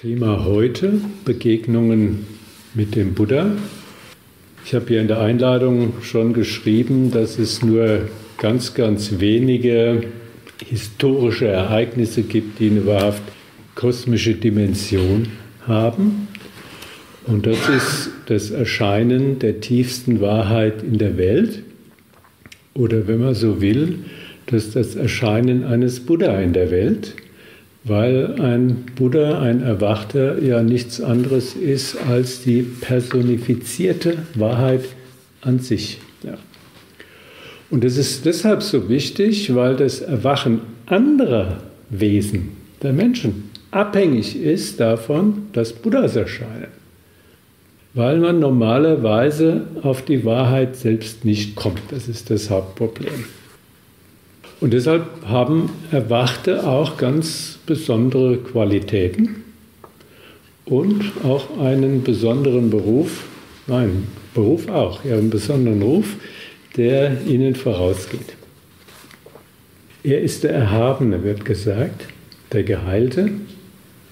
Thema heute, Begegnungen mit dem Buddha. Ich habe hier in der Einladung schon geschrieben, dass es nur ganz, ganz wenige historische Ereignisse gibt, die eine wahrhaft kosmische Dimension haben. Und das ist das Erscheinen der tiefsten Wahrheit in der Welt. Oder wenn man so will, das ist das Erscheinen eines Buddha in der Welt weil ein Buddha, ein Erwachter, ja nichts anderes ist als die personifizierte Wahrheit an sich. Ja. Und das ist deshalb so wichtig, weil das Erwachen anderer Wesen, der Menschen, abhängig ist davon, dass Buddhas erscheinen. Weil man normalerweise auf die Wahrheit selbst nicht kommt. Das ist das Hauptproblem. Und deshalb haben Erwachte auch ganz besondere Qualitäten und auch einen besonderen Beruf, nein, Beruf auch, ja, einen besonderen Ruf, der ihnen vorausgeht. Er ist der Erhabene, wird gesagt, der Geheilte,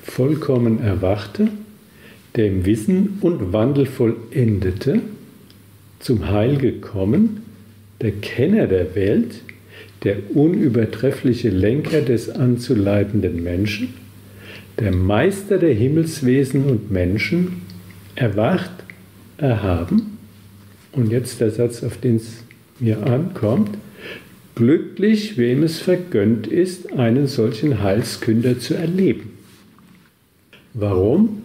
vollkommen Erwachte, der im Wissen und Wandel vollendete, zum Heil gekommen, der Kenner der Welt, der unübertreffliche Lenker des anzuleitenden Menschen, der Meister der Himmelswesen und Menschen, erwacht, erhaben. Und jetzt der Satz, auf den es mir ankommt. Glücklich, wem es vergönnt ist, einen solchen Heilskünder zu erleben. Warum?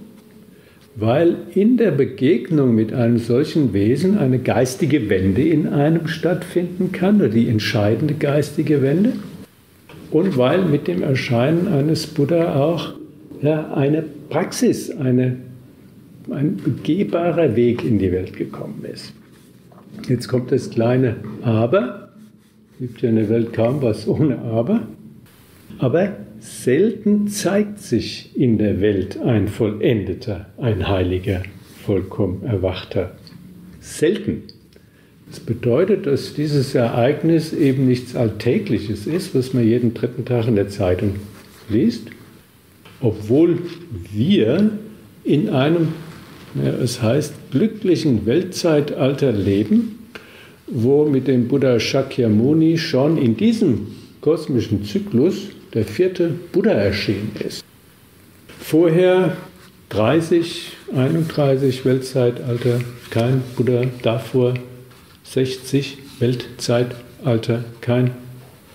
Weil in der Begegnung mit einem solchen Wesen eine geistige Wende in einem stattfinden kann, oder die entscheidende geistige Wende, und weil mit dem Erscheinen eines Buddha auch ja, eine Praxis, eine, ein begehbarer Weg in die Welt gekommen ist. Jetzt kommt das kleine Aber. Es gibt ja in der Welt kaum was ohne Aber. Aber Selten zeigt sich in der Welt ein Vollendeter, ein Heiliger, vollkommen Erwachter. Selten. Das bedeutet, dass dieses Ereignis eben nichts Alltägliches ist, was man jeden dritten Tag in der Zeitung liest, obwohl wir in einem, ja, es heißt, glücklichen Weltzeitalter leben, wo mit dem Buddha Shakyamuni schon in diesem kosmischen Zyklus der vierte Buddha erschienen ist. Vorher 30, 31 Weltzeitalter, kein Buddha, davor 60 Weltzeitalter, kein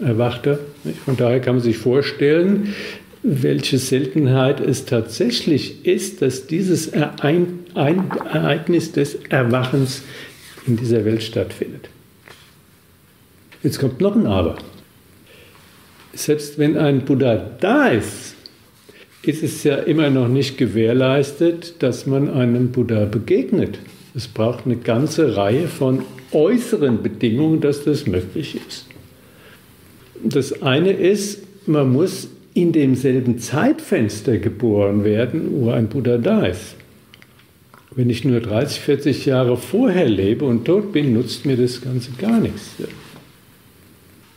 Erwachter. Von daher kann man sich vorstellen, welche Seltenheit es tatsächlich ist, dass dieses Ereignis des Erwachens in dieser Welt stattfindet. Jetzt kommt noch ein Aber selbst wenn ein Buddha da ist, ist es ja immer noch nicht gewährleistet, dass man einem Buddha begegnet. Es braucht eine ganze Reihe von äußeren Bedingungen, dass das möglich ist. Das eine ist, man muss in demselben Zeitfenster geboren werden, wo ein Buddha da ist. Wenn ich nur 30, 40 Jahre vorher lebe und tot bin, nutzt mir das Ganze gar nichts.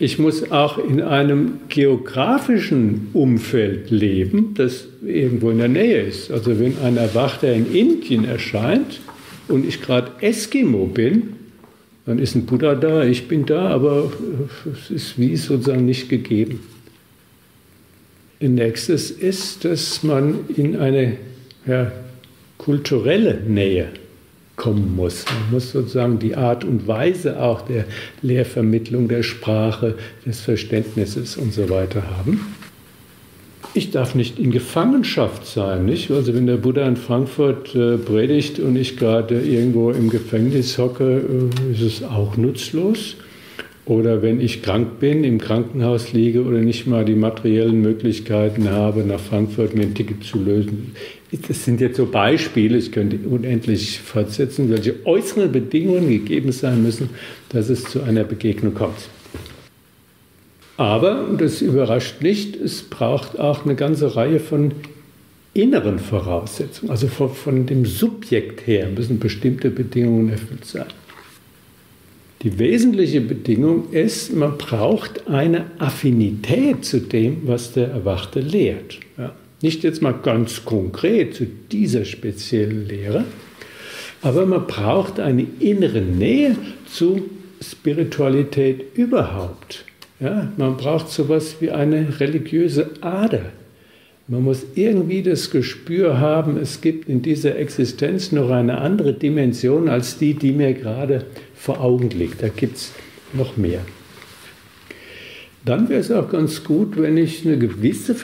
Ich muss auch in einem geografischen Umfeld leben, das irgendwo in der Nähe ist. Also wenn ein Erwachter in Indien erscheint und ich gerade Eskimo bin, dann ist ein Buddha da, ich bin da, aber es ist wie sozusagen nicht gegeben. Nächstes ist, dass man in eine ja, kulturelle Nähe kommen muss. Man muss sozusagen die Art und Weise auch der Lehrvermittlung der Sprache, des Verständnisses und so weiter haben. Ich darf nicht in Gefangenschaft sein, nicht? Also wenn der Buddha in Frankfurt äh, predigt und ich gerade irgendwo im Gefängnis hocke, äh, ist es auch nutzlos. Oder wenn ich krank bin, im Krankenhaus liege oder nicht mal die materiellen Möglichkeiten habe, nach Frankfurt mir ein Ticket zu lösen. Das sind jetzt so Beispiele, ich könnte unendlich fortsetzen, welche äußeren Bedingungen gegeben sein müssen, dass es zu einer Begegnung kommt. Aber, und das überrascht nicht, es braucht auch eine ganze Reihe von inneren Voraussetzungen. Also von, von dem Subjekt her müssen bestimmte Bedingungen erfüllt sein. Die wesentliche Bedingung ist, man braucht eine Affinität zu dem, was der Erwachte lehrt. Ja. Nicht jetzt mal ganz konkret zu dieser speziellen Lehre, aber man braucht eine innere Nähe zu Spiritualität überhaupt. Ja, man braucht sowas wie eine religiöse Ader. Man muss irgendwie das Gespür haben, es gibt in dieser Existenz noch eine andere Dimension als die, die mir gerade vor Augen liegt. Da gibt es noch mehr. Dann wäre es auch ganz gut, wenn ich eine gewisse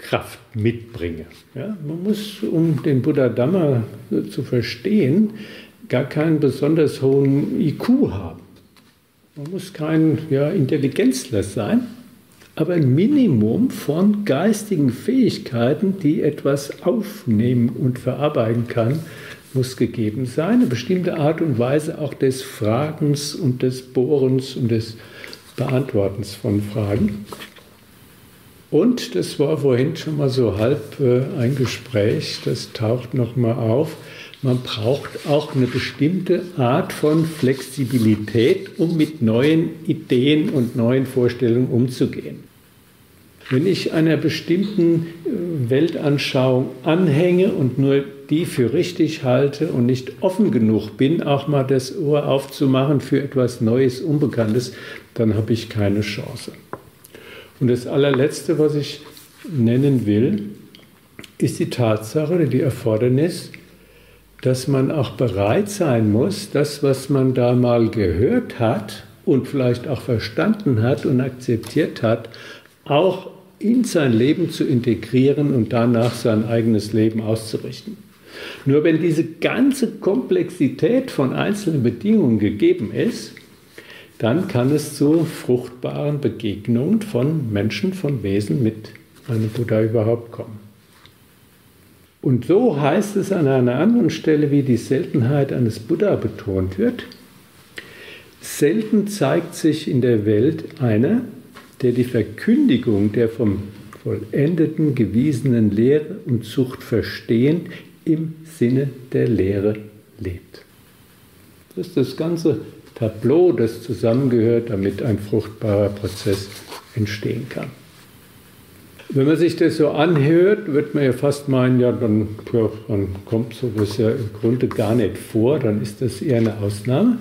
Verstandeskraft mitbringe. Ja, man muss, um den Buddha Dhamma zu verstehen, gar keinen besonders hohen IQ haben. Man muss kein ja, Intelligenzler sein, aber ein Minimum von geistigen Fähigkeiten, die etwas aufnehmen und verarbeiten kann, muss gegeben sein. Eine bestimmte Art und Weise auch des Fragens und des Bohrens und des Beantwortens von Fragen. Und das war vorhin schon mal so halb äh, ein Gespräch, das taucht nochmal auf. Man braucht auch eine bestimmte Art von Flexibilität, um mit neuen Ideen und neuen Vorstellungen umzugehen. Wenn ich einer bestimmten äh, Weltanschauung anhänge und nur die für richtig halte und nicht offen genug bin, auch mal das Ohr aufzumachen für etwas Neues, Unbekanntes, dann habe ich keine Chance. Und das allerletzte, was ich nennen will, ist die Tatsache oder die Erfordernis, dass man auch bereit sein muss, das, was man da mal gehört hat und vielleicht auch verstanden hat und akzeptiert hat, auch in sein Leben zu integrieren und danach sein eigenes Leben auszurichten. Nur wenn diese ganze Komplexität von einzelnen Bedingungen gegeben ist, dann kann es zu fruchtbaren Begegnungen von Menschen, von Wesen mit einem Buddha überhaupt kommen. Und so heißt es an einer anderen Stelle, wie die Seltenheit eines Buddha betont wird. Selten zeigt sich in der Welt einer, der die Verkündigung der vom vollendeten, gewiesenen Lehre und Zucht verstehend im Sinne der Lehre lebt. Das ist das ganze Tableau, das zusammengehört, damit ein fruchtbarer Prozess entstehen kann. Wenn man sich das so anhört, wird man ja fast meinen, ja, dann, ja, dann kommt sowas ja im Grunde gar nicht vor, dann ist das eher eine Ausnahme.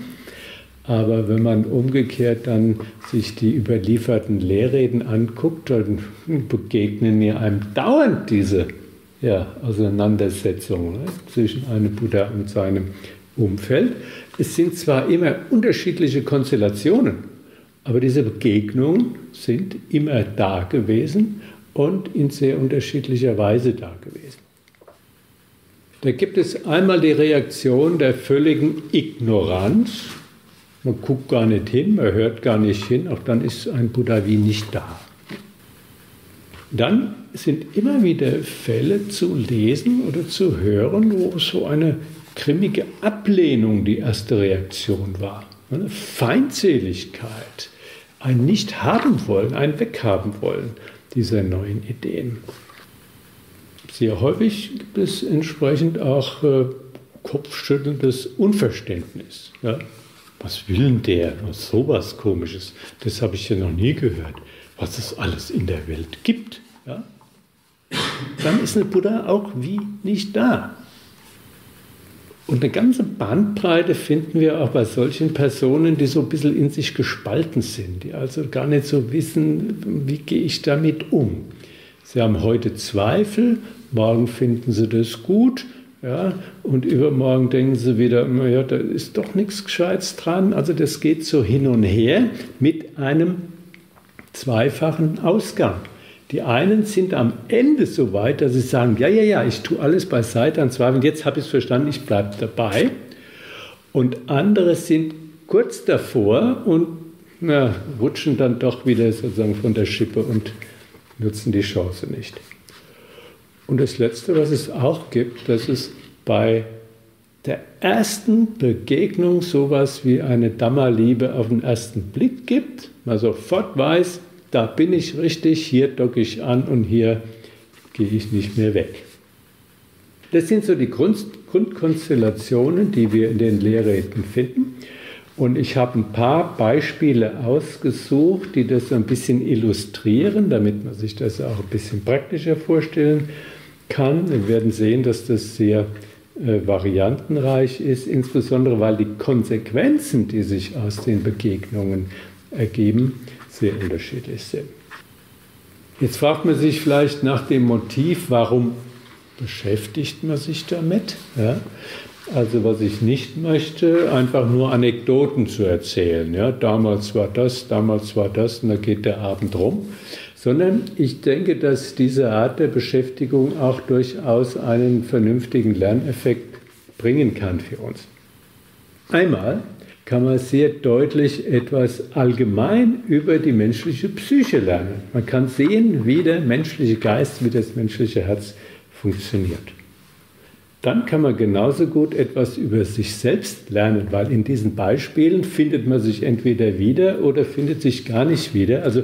Aber wenn man umgekehrt dann sich die überlieferten Lehrreden anguckt, dann begegnen ja einem dauernd diese ja, Auseinandersetzungen ne, zwischen einem Buddha und seinem Umfeld. Es sind zwar immer unterschiedliche Konstellationen, aber diese Begegnungen sind immer da gewesen und in sehr unterschiedlicher Weise da gewesen. Da gibt es einmal die Reaktion der völligen Ignoranz, man guckt gar nicht hin, man hört gar nicht hin, auch dann ist ein Buddha wie nicht da. Dann sind immer wieder Fälle zu lesen oder zu hören, wo so eine grimmige Ablehnung die erste Reaktion war. Eine Feindseligkeit, ein Nicht-Haben wollen, ein Weghaben wollen dieser neuen Ideen. Sehr häufig gibt es entsprechend auch äh, kopfschüttelndes Unverständnis. Ja? Was will denn der? Was Komisches. Das habe ich ja noch nie gehört. Was es alles in der Welt gibt. Ja? Dann ist ein Buddha auch wie nicht da. Und eine ganze Bandbreite finden wir auch bei solchen Personen, die so ein bisschen in sich gespalten sind, die also gar nicht so wissen, wie gehe ich damit um. Sie haben heute Zweifel, morgen finden sie das gut, ja, und übermorgen denken sie wieder, naja, da ist doch nichts Gescheites dran. Also das geht so hin und her mit einem zweifachen Ausgang. Die einen sind am Ende so weit, dass sie sagen, ja, ja, ja, ich tue alles beiseite an Zweifeln, jetzt habe ich es verstanden, ich bleibe dabei. Und andere sind kurz davor und na, rutschen dann doch wieder sozusagen von der Schippe und nutzen die Chance nicht. Und das Letzte, was es auch gibt, dass es bei der ersten Begegnung sowas wie eine Dhamma-Liebe auf den ersten Blick gibt. Man sofort weiß, da bin ich richtig, hier docke ich an und hier gehe ich nicht mehr weg. Das sind so die Grund Grundkonstellationen, die wir in den Lehrräten finden. Und ich habe ein paar Beispiele ausgesucht, die das so ein bisschen illustrieren, damit man sich das auch ein bisschen praktischer vorstellen kann. Wir werden sehen, dass das sehr äh, variantenreich ist, insbesondere weil die Konsequenzen, die sich aus den Begegnungen ergeben, sehr unterschiedlich sind. Jetzt fragt man sich vielleicht nach dem Motiv, warum beschäftigt man sich damit? Ja? Also was ich nicht möchte, einfach nur Anekdoten zu erzählen. Ja, damals war das, damals war das und da geht der Abend rum. Sondern ich denke, dass diese Art der Beschäftigung auch durchaus einen vernünftigen Lerneffekt bringen kann für uns. Einmal kann man sehr deutlich etwas allgemein über die menschliche Psyche lernen. Man kann sehen, wie der menschliche Geist, wie das menschliche Herz funktioniert dann kann man genauso gut etwas über sich selbst lernen, weil in diesen Beispielen findet man sich entweder wieder oder findet sich gar nicht wieder. Also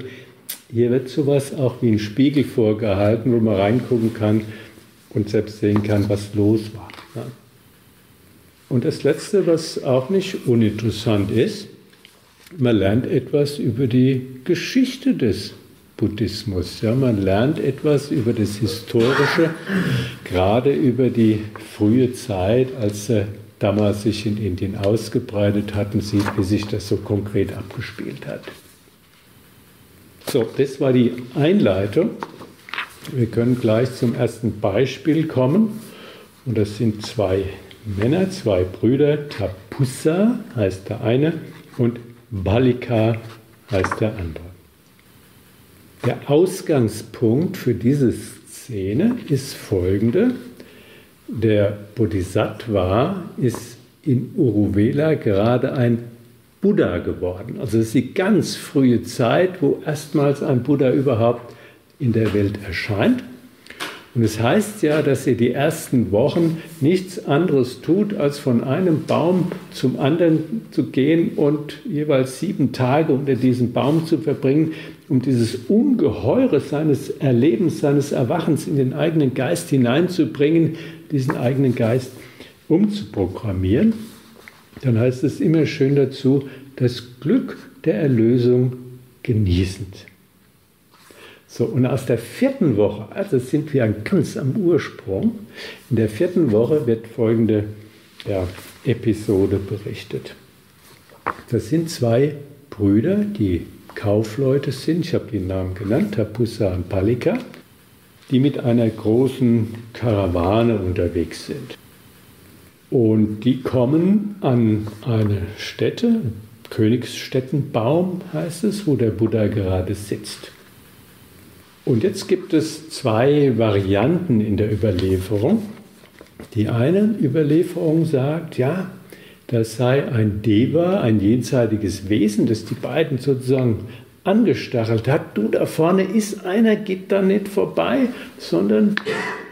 hier wird sowas auch wie ein Spiegel vorgehalten, wo man reingucken kann und selbst sehen kann, was los war. Und das Letzte, was auch nicht uninteressant ist, man lernt etwas über die Geschichte des Buddhismus. Ja, man lernt etwas über das Historische, gerade über die frühe Zeit, als er damals sich in Indien ausgebreitet hat und sieht, wie sich das so konkret abgespielt hat. So, das war die Einleitung. Wir können gleich zum ersten Beispiel kommen. Und das sind zwei Männer, zwei Brüder. Tapussa heißt der eine und Balika heißt der andere. Der Ausgangspunkt für diese Szene ist folgende. Der Bodhisattva ist in Uruvela gerade ein Buddha geworden. Also es ist die ganz frühe Zeit, wo erstmals ein Buddha überhaupt in der Welt erscheint. Und es heißt ja, dass er die ersten Wochen nichts anderes tut, als von einem Baum zum anderen zu gehen und jeweils sieben Tage unter diesem Baum zu verbringen, um dieses Ungeheure seines Erlebens, seines Erwachens in den eigenen Geist hineinzubringen, diesen eigenen Geist umzuprogrammieren. Dann heißt es immer schön dazu, das Glück der Erlösung genießend. So, und aus der vierten Woche, also sind wir ganz am Ursprung, in der vierten Woche wird folgende ja, Episode berichtet. Das sind zwei Brüder, die Kaufleute sind, ich habe die Namen genannt, Tapussa und Palika, die mit einer großen Karawane unterwegs sind. Und die kommen an eine Stätte, Königsstättenbaum heißt es, wo der Buddha gerade sitzt. Und jetzt gibt es zwei Varianten in der Überlieferung. Die eine Überlieferung sagt, ja, das sei ein Deva, ein jenseitiges Wesen, das die beiden sozusagen angestachelt hat. Du, da vorne ist einer, geht da nicht vorbei, sondern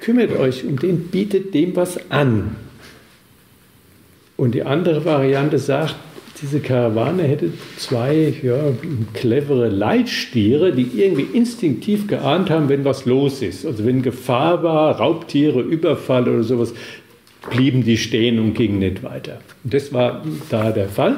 kümmert euch um den, bietet dem was an. Und die andere Variante sagt, diese Karawane hätte zwei ja, clevere Leitstiere, die irgendwie instinktiv geahnt haben, wenn was los ist. Also wenn Gefahr war, Raubtiere, Überfall oder sowas, blieben die stehen und gingen nicht weiter. Und das war da der Fall.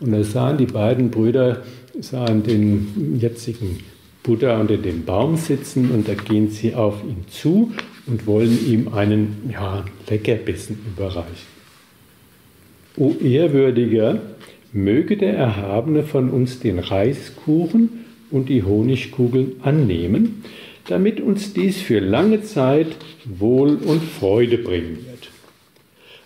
Und da sahen die beiden Brüder sahen den jetzigen Buddha unter dem Baum sitzen und da gehen sie auf ihn zu und wollen ihm einen ja, Leckerbissen überreichen. O Ehrwürdiger, möge der Erhabene von uns den Reiskuchen und die Honigkugeln annehmen, damit uns dies für lange Zeit Wohl und Freude bringen wird.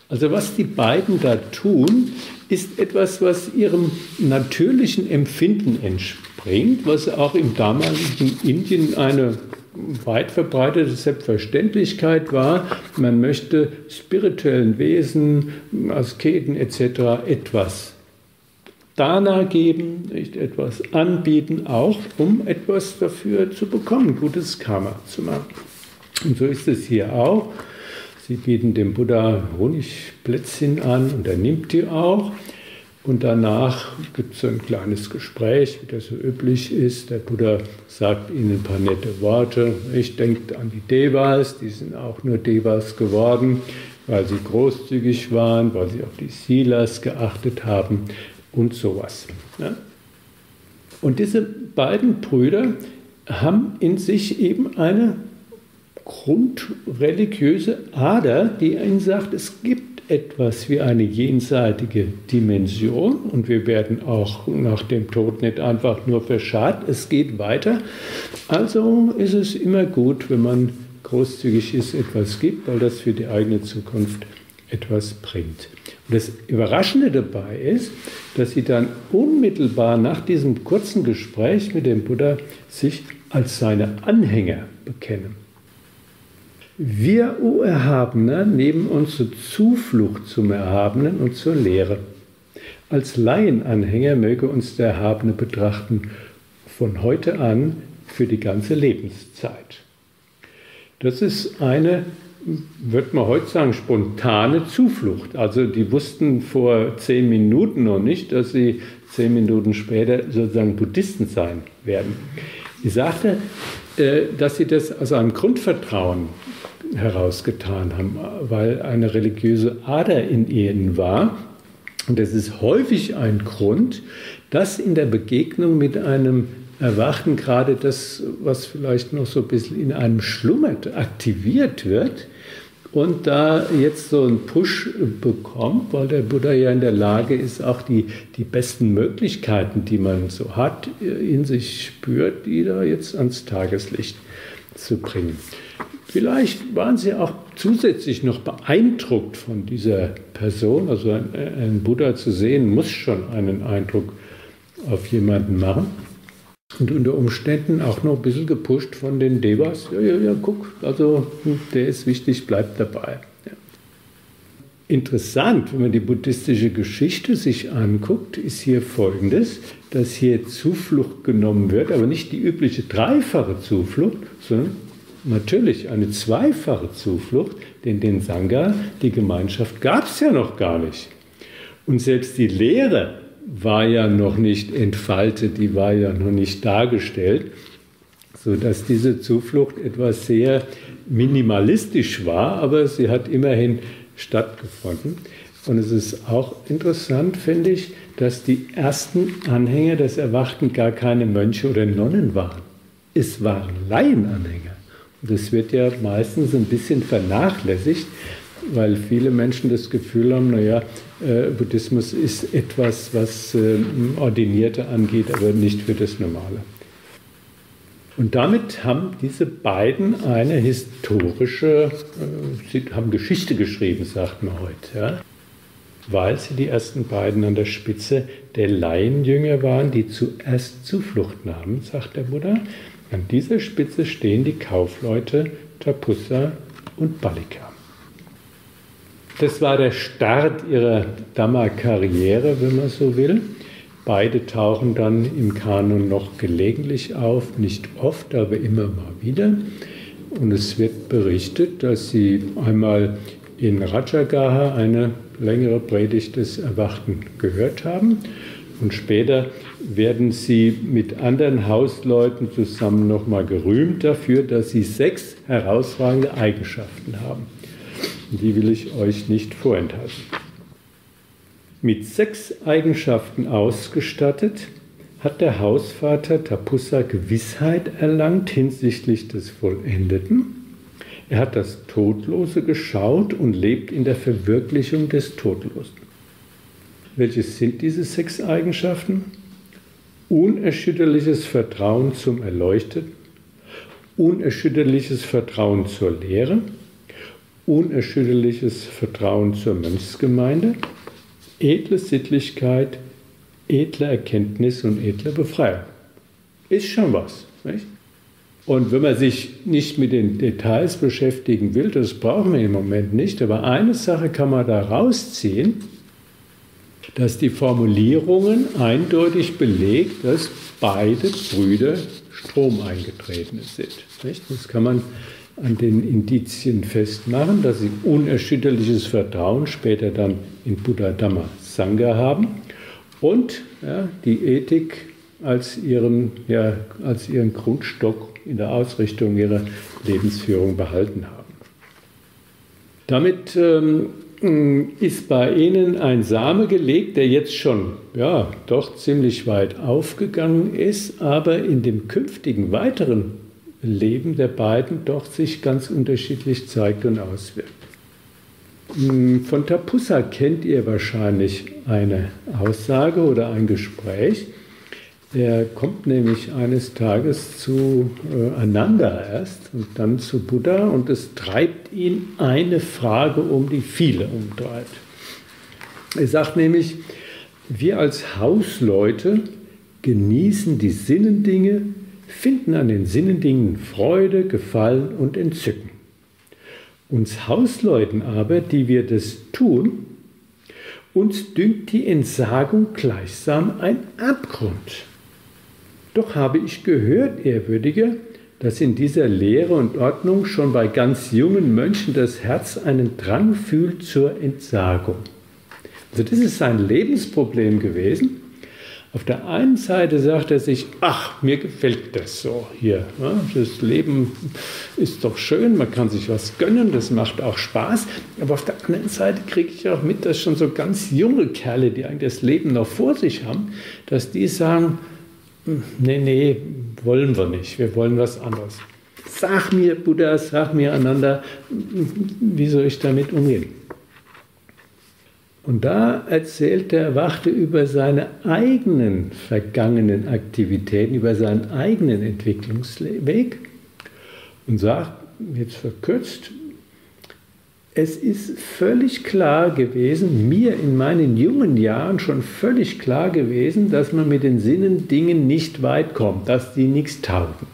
Also was die beiden da tun, ist etwas, was ihrem natürlichen Empfinden entspringt, was auch im damaligen Indien eine weit verbreitete Selbstverständlichkeit war, man möchte spirituellen Wesen, Asketen etc. etwas Dana geben, etwas anbieten, auch um etwas dafür zu bekommen, gutes Karma zu machen. Und so ist es hier auch. Sie bieten dem Buddha Honigplätzchen an und er nimmt die auch. Und danach gibt es ein kleines Gespräch, wie das so üblich ist. Der Buddha sagt ihnen ein paar nette Worte. Ich denke an die Devas, die sind auch nur Devas geworden, weil sie großzügig waren, weil sie auf die Silas geachtet haben und sowas. Ja? Und diese beiden Brüder haben in sich eben eine grundreligiöse Ader, die ihnen sagt, es gibt etwas wie eine jenseitige Dimension und wir werden auch nach dem Tod nicht einfach nur verscharrt, es geht weiter. Also ist es immer gut, wenn man großzügig ist, etwas gibt, weil das für die eigene Zukunft etwas bringt. Und das Überraschende dabei ist, dass sie dann unmittelbar nach diesem kurzen Gespräch mit dem Buddha sich als seine Anhänger bekennen. Wir, o Erhabener, nehmen unsere Zuflucht zum Erhabenen und zur Lehre. Als Laienanhänger möge uns der Erhabene betrachten, von heute an für die ganze Lebenszeit. Das ist eine, würde man heute sagen, spontane Zuflucht. Also die wussten vor zehn Minuten noch nicht, dass sie zehn Minuten später sozusagen Buddhisten sein werden. Ich sagte, äh, dass sie das aus einem Grundvertrauen herausgetan haben, weil eine religiöse Ader in ihnen war. Und das ist häufig ein Grund, dass in der Begegnung mit einem Erwachen gerade das, was vielleicht noch so ein bisschen in einem schlummert, aktiviert wird und da jetzt so einen Push bekommt, weil der Buddha ja in der Lage ist, auch die, die besten Möglichkeiten, die man so hat, in sich spürt, die da jetzt ans Tageslicht zu bringen. Vielleicht waren sie auch zusätzlich noch beeindruckt von dieser Person. Also ein, ein Buddha zu sehen, muss schon einen Eindruck auf jemanden machen. Und unter Umständen auch noch ein bisschen gepusht von den Devas. Ja, ja, ja, guck, also der ist wichtig, bleibt dabei. Ja. Interessant, wenn man die buddhistische Geschichte sich anguckt, ist hier folgendes, dass hier Zuflucht genommen wird, aber nicht die übliche dreifache Zuflucht, sondern natürlich eine zweifache Zuflucht, denn den Sangha, die Gemeinschaft, gab es ja noch gar nicht. Und selbst die Lehre war ja noch nicht entfaltet, die war ja noch nicht dargestellt, sodass diese Zuflucht etwas sehr minimalistisch war, aber sie hat immerhin stattgefunden. Und es ist auch interessant, finde ich, dass die ersten Anhänger des Erwachten gar keine Mönche oder Nonnen waren. Es waren Laienanhänger. Das wird ja meistens ein bisschen vernachlässigt, weil viele Menschen das Gefühl haben, naja, äh, Buddhismus ist etwas, was äh, Ordinierte angeht, aber nicht für das Normale. Und damit haben diese beiden eine historische, äh, sie haben Geschichte geschrieben, sagt man heute, ja? weil sie die ersten beiden an der Spitze der Laienjünger waren, die zuerst Zuflucht nahmen, sagt der Buddha. An dieser Spitze stehen die Kaufleute Tapussa und Balika. Das war der Start ihrer Dhamma-Karriere, wenn man so will. Beide tauchen dann im Kanon noch gelegentlich auf, nicht oft, aber immer mal wieder. Und es wird berichtet, dass sie einmal in Rajagaha eine längere Predigt des Erwachten gehört haben und später werden sie mit anderen Hausleuten zusammen nochmal gerühmt dafür, dass sie sechs herausragende Eigenschaften haben. Die will ich euch nicht vorenthalten. Mit sechs Eigenschaften ausgestattet, hat der Hausvater Tapussa Gewissheit erlangt hinsichtlich des Vollendeten. Er hat das Todlose geschaut und lebt in der Verwirklichung des Todlosen. Welches sind diese sechs Eigenschaften? Unerschütterliches Vertrauen zum Erleuchteten, unerschütterliches Vertrauen zur Lehre, unerschütterliches Vertrauen zur Mönchsgemeinde, edle Sittlichkeit, edle Erkenntnis und edle Befreiung. Ist schon was. Nicht? Und wenn man sich nicht mit den Details beschäftigen will, das brauchen wir im Moment nicht, aber eine Sache kann man da rausziehen, dass die Formulierungen eindeutig belegt, dass beide Brüder Strom eingetreten sind. Das kann man an den Indizien festmachen, dass sie unerschütterliches Vertrauen später dann in Buddha Dhamma Sangha haben und ja, die Ethik als ihren, ja, als ihren Grundstock in der Ausrichtung ihrer Lebensführung behalten haben. Damit ähm, ist bei Ihnen ein Same gelegt, der jetzt schon, ja, doch ziemlich weit aufgegangen ist, aber in dem künftigen weiteren Leben der beiden doch sich ganz unterschiedlich zeigt und auswirkt. Hm, von Tapussa kennt ihr wahrscheinlich eine Aussage oder ein Gespräch. Er kommt nämlich eines Tages zu äh, Ananda erst und dann zu Buddha und es treibt ihn eine Frage um, die viele umtreibt. Er sagt nämlich, wir als Hausleute genießen die Sinnendinge, finden an den Sinnendingen Freude, Gefallen und Entzücken. Uns Hausleuten aber, die wir das tun, uns dünkt die Entsagung gleichsam ein Abgrund. Doch habe ich gehört, Ehrwürdiger, dass in dieser Lehre und Ordnung schon bei ganz jungen Mönchen das Herz einen Drang fühlt zur Entsagung. Also das ist sein Lebensproblem gewesen. Auf der einen Seite sagt er sich, ach, mir gefällt das so hier. Das Leben ist doch schön, man kann sich was gönnen, das macht auch Spaß. Aber auf der anderen Seite kriege ich auch mit, dass schon so ganz junge Kerle, die eigentlich das Leben noch vor sich haben, dass die sagen, nee, nee, wollen wir nicht, wir wollen was anderes. Sag mir, Buddha, sag mir einander, wie soll ich damit umgehen? Und da erzählt der Erwachte über seine eigenen vergangenen Aktivitäten, über seinen eigenen Entwicklungsweg und sagt, jetzt verkürzt, es ist völlig klar gewesen, mir in meinen jungen Jahren schon völlig klar gewesen, dass man mit den Sinnen Dingen nicht weit kommt, dass die nichts taugen.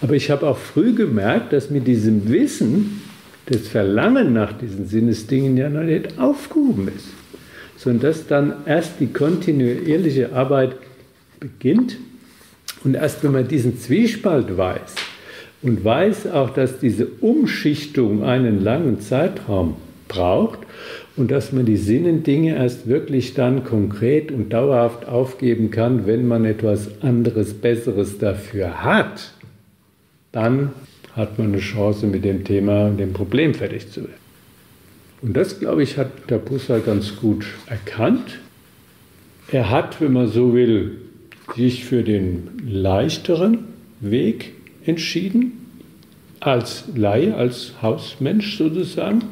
Aber ich habe auch früh gemerkt, dass mit diesem Wissen das Verlangen nach diesen Sinnesdingen ja noch nicht aufgehoben ist, sondern dass dann erst die kontinuierliche Arbeit beginnt und erst wenn man diesen Zwiespalt weiß, und weiß auch, dass diese Umschichtung einen langen Zeitraum braucht und dass man die Sinnendinge erst wirklich dann konkret und dauerhaft aufgeben kann, wenn man etwas anderes, Besseres dafür hat, dann hat man eine Chance, mit dem Thema, dem Problem fertig zu werden. Und das, glaube ich, hat der Bussa ganz gut erkannt. Er hat, wenn man so will, sich für den leichteren Weg entschieden, als Laie, als Hausmensch sozusagen.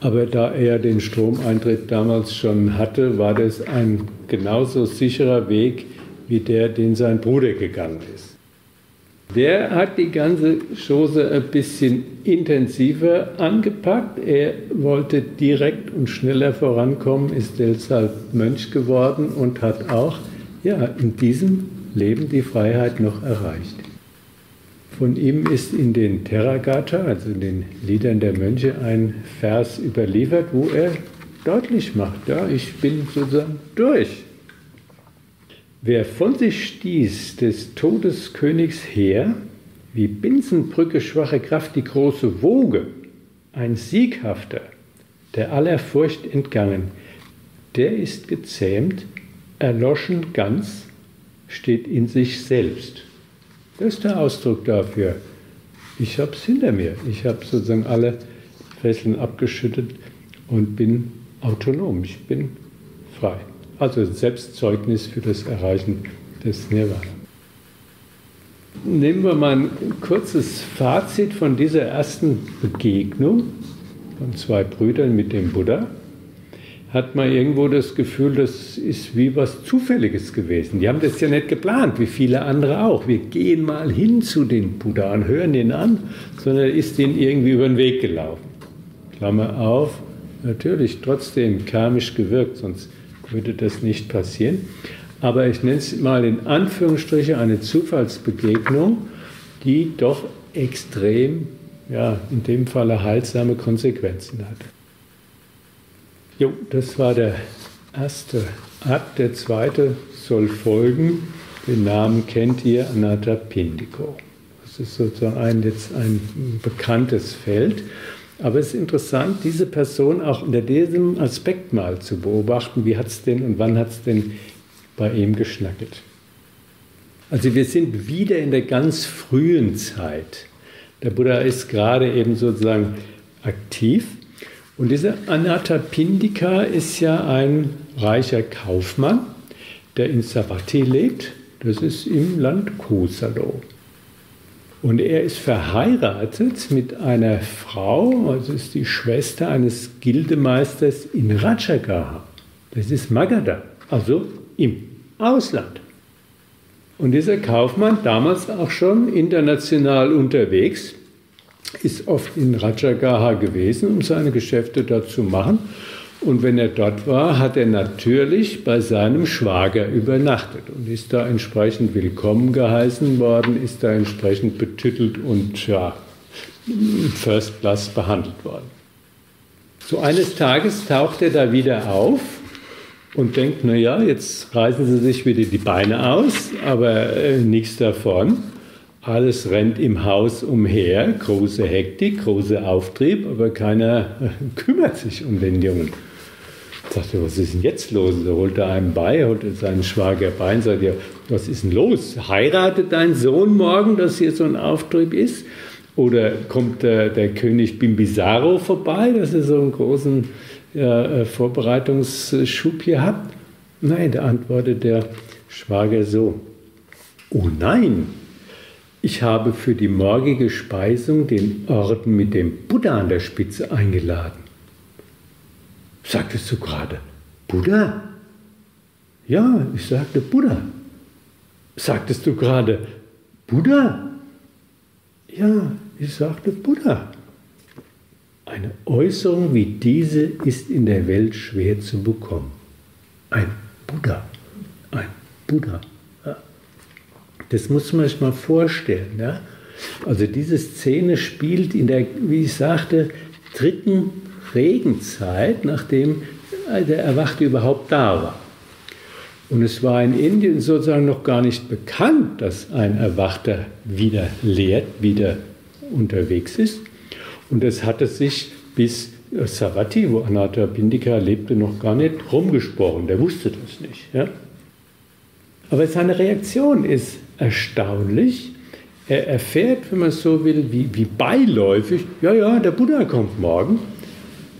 Aber da er den Stromeintritt damals schon hatte, war das ein genauso sicherer Weg wie der, den sein Bruder gegangen ist. Der hat die ganze Chose ein bisschen intensiver angepackt. Er wollte direkt und schneller vorankommen, ist deshalb Mönch geworden und hat auch ja, in diesem Leben die Freiheit noch erreicht. Von ihm ist in den Terragata, also in den Liedern der Mönche, ein Vers überliefert, wo er deutlich macht, ja, ich bin sozusagen durch. Wer von sich stieß des Todeskönigs her, wie Binsenbrücke schwache Kraft die große Woge, ein Sieghafter, der aller Furcht entgangen, der ist gezähmt, erloschen ganz, steht in sich selbst. Das ist der Ausdruck dafür. Ich habe es hinter mir. Ich habe sozusagen alle Fesseln abgeschüttet und bin autonom. Ich bin frei. Also Selbstzeugnis für das Erreichen des Nirvana. Nehmen wir mal ein kurzes Fazit von dieser ersten Begegnung von zwei Brüdern mit dem Buddha hat man irgendwo das Gefühl, das ist wie was Zufälliges gewesen. Die haben das ja nicht geplant, wie viele andere auch. Wir gehen mal hin zu den Buddha und hören ihn an, sondern ist ihnen irgendwie über den Weg gelaufen. Klammer auf, natürlich trotzdem karmisch gewirkt, sonst würde das nicht passieren. Aber ich nenne es mal in Anführungsstrichen eine Zufallsbegegnung, die doch extrem, ja, in dem Falle heilsame Konsequenzen hat. Jo, das war der erste Akt. Der zweite soll folgen. Den Namen kennt ihr, Anatta Pindiko. Das ist sozusagen ein, jetzt ein bekanntes Feld. Aber es ist interessant, diese Person auch unter diesem Aspekt mal zu beobachten. Wie hat es denn und wann hat es denn bei ihm geschnackelt? Also wir sind wieder in der ganz frühen Zeit. Der Buddha ist gerade eben sozusagen aktiv. Und dieser Anathapindika ist ja ein reicher Kaufmann, der in Savati lebt. Das ist im Land Kosalo. Und er ist verheiratet mit einer Frau, also ist die Schwester eines Gildemeisters in Rajagaha. Das ist Magadha, also im Ausland. Und dieser Kaufmann, damals auch schon international unterwegs, ist oft in Rajagaha gewesen, um seine Geschäfte dort zu machen. Und wenn er dort war, hat er natürlich bei seinem Schwager übernachtet und ist da entsprechend willkommen geheißen worden, ist da entsprechend betüttelt und ja, First Class behandelt worden. So eines Tages taucht er da wieder auf und denkt, naja, jetzt reißen sie sich wieder die Beine aus, aber äh, nichts davon. Alles rennt im Haus umher, große Hektik, großer Auftrieb, aber keiner kümmert sich um den Jungen. Ich dachte, was ist denn jetzt los? Da holt er einem bei, holt er seinen Schwager bei und sagt, ja, was ist denn los? Heiratet dein Sohn morgen, dass hier so ein Auftrieb ist? Oder kommt der, der König Bimbisaro vorbei, dass er so einen großen ja, äh, Vorbereitungsschub hier habt? Nein, da antwortet der Schwager so, oh nein, ich habe für die morgige Speisung den Orden mit dem Buddha an der Spitze eingeladen. Sagtest du gerade Buddha? Ja, ich sagte Buddha. Sagtest du gerade Buddha? Ja, ich sagte Buddha. Eine Äußerung wie diese ist in der Welt schwer zu bekommen. Ein Buddha. Ein Buddha. Das muss man sich mal vorstellen. Ja? Also diese Szene spielt in der, wie ich sagte, dritten Regenzeit, nachdem der Erwachte überhaupt da war. Und es war in Indien sozusagen noch gar nicht bekannt, dass ein Erwachter wieder lehrt, wieder unterwegs ist. Und das hatte sich bis Savati, wo Anatta Bindika lebte, noch gar nicht rumgesprochen. Der wusste das nicht. Ja? Aber seine Reaktion ist erstaunlich. Er erfährt, wenn man so will, wie, wie beiläufig, ja, ja, der Buddha kommt morgen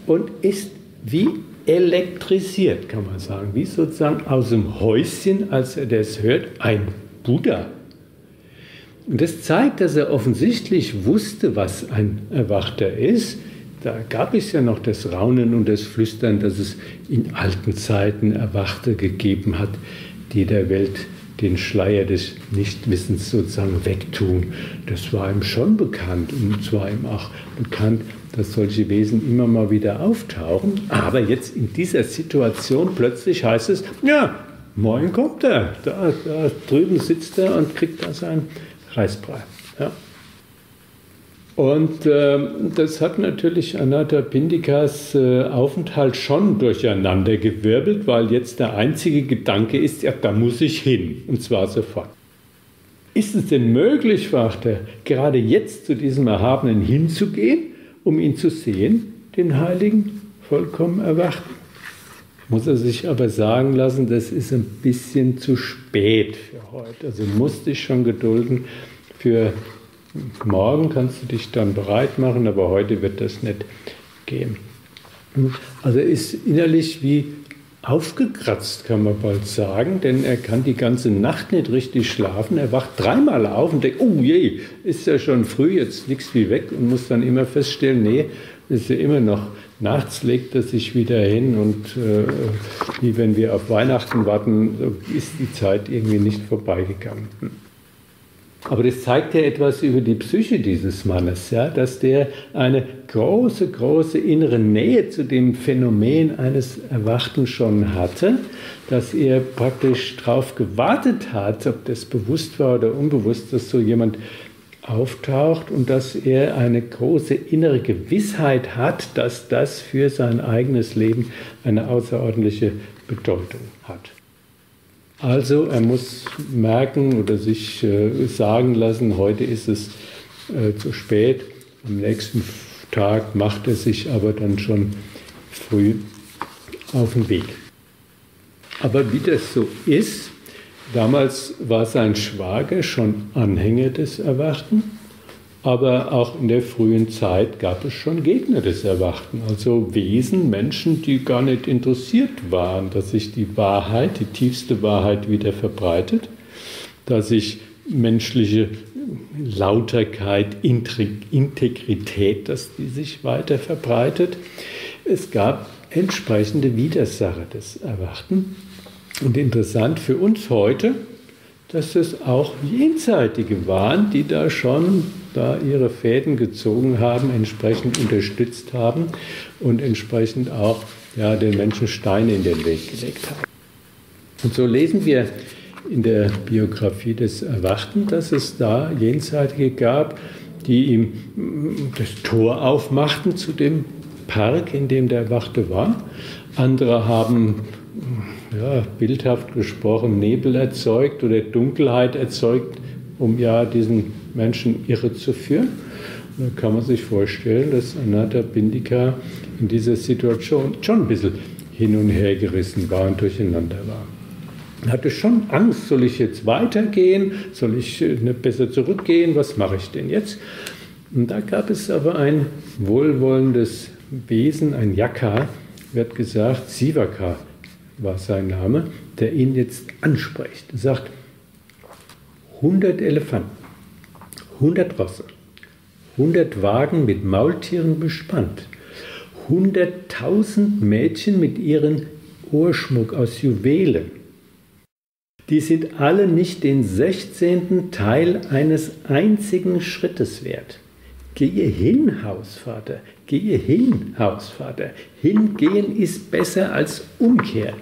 und ist wie elektrisiert, kann man sagen, wie sozusagen aus dem Häuschen, als er das hört, ein Buddha. Und das zeigt, dass er offensichtlich wusste, was ein Erwachter ist. Da gab es ja noch das Raunen und das Flüstern, dass es in alten Zeiten Erwachte gegeben hat, die der Welt den Schleier des Nichtwissens sozusagen wegtun. Das war ihm schon bekannt und zwar ihm auch bekannt, dass solche Wesen immer mal wieder auftauchen. Aber jetzt in dieser Situation plötzlich heißt es, ja, morgen kommt er, da, da drüben sitzt er und kriegt da seinen Reisbrei. Ja. Und äh, das hat natürlich Anatta Pindikas äh, Aufenthalt schon durcheinander gewirbelt, weil jetzt der einzige Gedanke ist, ja, da muss ich hin, und zwar sofort. Ist es denn möglich, fragt er, gerade jetzt zu diesem Erhabenen hinzugehen, um ihn zu sehen, den Heiligen, vollkommen Erwachten? Muss er sich aber sagen lassen, das ist ein bisschen zu spät für heute. Also musste ich schon gedulden für Morgen kannst du dich dann bereit machen, aber heute wird das nicht gehen. Also er ist innerlich wie aufgekratzt, kann man bald sagen, denn er kann die ganze Nacht nicht richtig schlafen. Er wacht dreimal auf und denkt, oh je, ist ja schon früh, jetzt nichts wie weg und muss dann immer feststellen, nee, ist ja immer noch nachts legt er sich wieder hin und äh, wie wenn wir auf Weihnachten warten, ist die Zeit irgendwie nicht vorbeigegangen. Aber das zeigt ja etwas über die Psyche dieses Mannes, ja, dass der eine große, große innere Nähe zu dem Phänomen eines Erwachten schon hatte, dass er praktisch darauf gewartet hat, ob das bewusst war oder unbewusst, dass so jemand auftaucht und dass er eine große innere Gewissheit hat, dass das für sein eigenes Leben eine außerordentliche Bedeutung hat. Also er muss merken oder sich äh, sagen lassen, heute ist es äh, zu spät. Am nächsten Tag macht er sich aber dann schon früh auf den Weg. Aber wie das so ist, damals war sein Schwager schon Anhänger des Erwachten Aber auch in der frühen Zeit gab es schon Gegner des Erwachten, also Wesen, Menschen, die gar nicht interessiert waren, dass sich die Wahrheit, die tiefste Wahrheit wieder verbreitet, dass sich menschliche Lauterkeit, Integrität, dass die sich weiter verbreitet. Es gab entsprechende Widersacher des Erwachten. Und interessant für uns heute, dass es auch Jenseitige waren, die da schon da ihre Fäden gezogen haben, entsprechend unterstützt haben und entsprechend auch ja, den Menschen Steine in den Weg gelegt haben. Und so lesen wir in der Biografie des Erwachten, dass es da Jenseitige gab, die ihm das Tor aufmachten zu dem Park, in dem der Erwachte war. Andere haben ja, bildhaft gesprochen, Nebel erzeugt oder Dunkelheit erzeugt, um ja diesen Menschen irre zu führen. Und da kann man sich vorstellen, dass Anata Bindika in dieser Situation schon ein bisschen hin und her gerissen war und durcheinander war. Er hatte schon Angst, soll ich jetzt weitergehen, soll ich äh, nicht besser zurückgehen, was mache ich denn jetzt? Und da gab es aber ein wohlwollendes Wesen, ein Yaka, wird gesagt, Sivaka, war sein Name, der ihn jetzt anspricht. Er sagt, 100 Elefanten, 100 Rosse, 100 Wagen mit Maultieren bespannt, 100.000 Mädchen mit ihren Ohrschmuck aus Juwelen. Die sind alle nicht den 16. Teil eines einzigen Schrittes wert. Gehe hin, Hausvater, gehe hin, Hausvater. Hingehen ist besser als umkehren.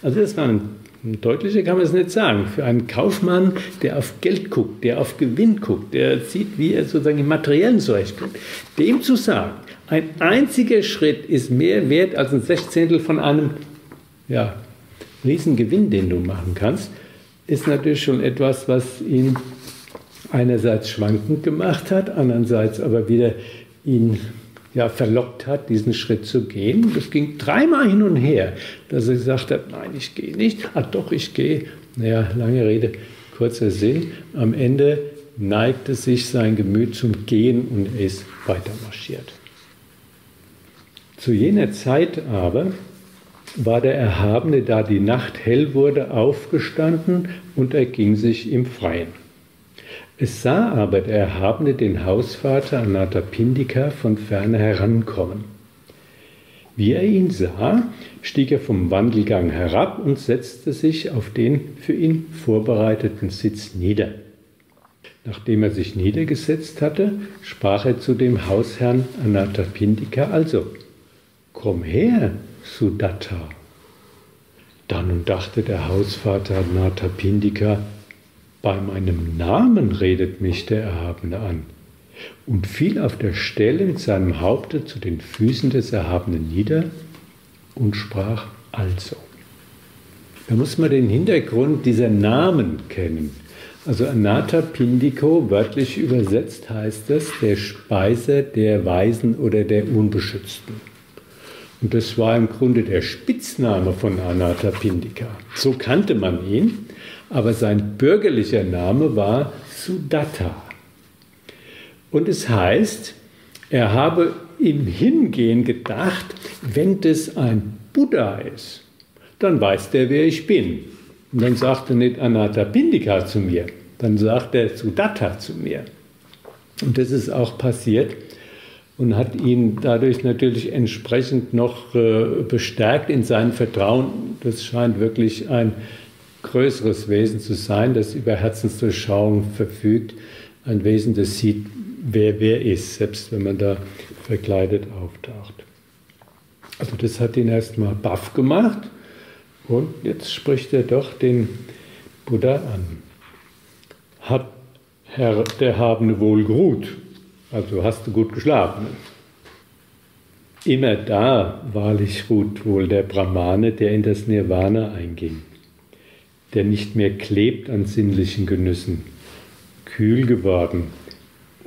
Also das war ein, deutlicher kann man es nicht sagen. Für einen Kaufmann, der auf Geld guckt, der auf Gewinn guckt, der sieht, wie er sozusagen im Materiellen zurechtkommt, dem zu sagen, ein einziger Schritt ist mehr wert als ein Sechzehntel von einem ja, Riesengewinn, den du machen kannst, ist natürlich schon etwas, was ihn einerseits schwankend gemacht hat, andererseits aber wieder ihn ja, verlockt hat, diesen Schritt zu gehen. Das ging dreimal hin und her, dass er gesagt hat, nein, ich gehe nicht. Ah doch, ich gehe. Naja, lange Rede, kurzer Sinn. Am Ende neigte sich sein Gemüt zum Gehen und er ist weiter marschiert. Zu jener Zeit aber war der Erhabene, da die Nacht hell wurde, aufgestanden und erging sich im Freien. Es sah aber der Erhabene den Hausvater Anathapindika von ferne herankommen. Wie er ihn sah, stieg er vom Wandelgang herab und setzte sich auf den für ihn vorbereiteten Sitz nieder. Nachdem er sich niedergesetzt hatte, sprach er zu dem Hausherrn Anathapindika also, Komm her, Sudatta. Da nun dachte der Hausvater Anathapindika, bei meinem Namen redet mich der Erhabene an und fiel auf der Stelle mit seinem Haupte zu den Füßen des Erhabenen nieder und sprach also. Da muss man den Hintergrund dieser Namen kennen. Also Anata Pindiko, wörtlich übersetzt heißt es, der Speiser der Weisen oder der Unbeschützten. Und das war im Grunde der Spitzname von Anata Pindika. So kannte man ihn aber sein bürgerlicher Name war Sudatta. Und es heißt, er habe im Hingehen gedacht, wenn das ein Buddha ist, dann weiß der, wer ich bin. Und dann sagt er nicht Anatta Pindika zu mir, dann sagt er Sudatta zu mir. Und das ist auch passiert und hat ihn dadurch natürlich entsprechend noch äh, bestärkt in seinem Vertrauen. Das scheint wirklich ein größeres Wesen zu sein, das über Herzensdurchschauung verfügt, ein Wesen, das sieht, wer wer ist, selbst wenn man da verkleidet auftaucht. Also das hat ihn erstmal baff gemacht und jetzt spricht er doch den Buddha an. Hat Herr der Habende wohl geruht, also hast du gut geschlafen. Immer da wahrlich ruht wohl der Brahmane, der in das Nirvana einging der nicht mehr klebt an sinnlichen Genüssen, kühl geworden,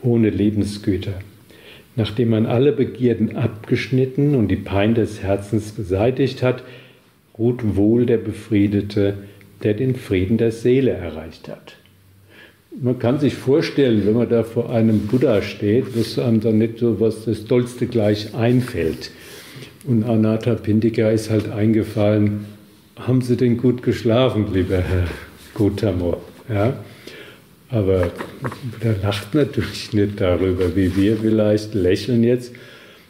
ohne Lebensgüter, nachdem man alle Begierden abgeschnitten und die Pein des Herzens beseitigt hat, ruht wohl der Befriedete, der den Frieden der Seele erreicht hat. man kann sich vorstellen, wenn man da vor einem Buddha steht, dass einem dann nicht so was das Tollste gleich einfällt. Und Anata Pindika ist halt eingefallen, haben Sie denn gut geschlafen, lieber Herr Gautama? Ja? Aber der lacht natürlich nicht darüber, wie wir vielleicht lächeln jetzt,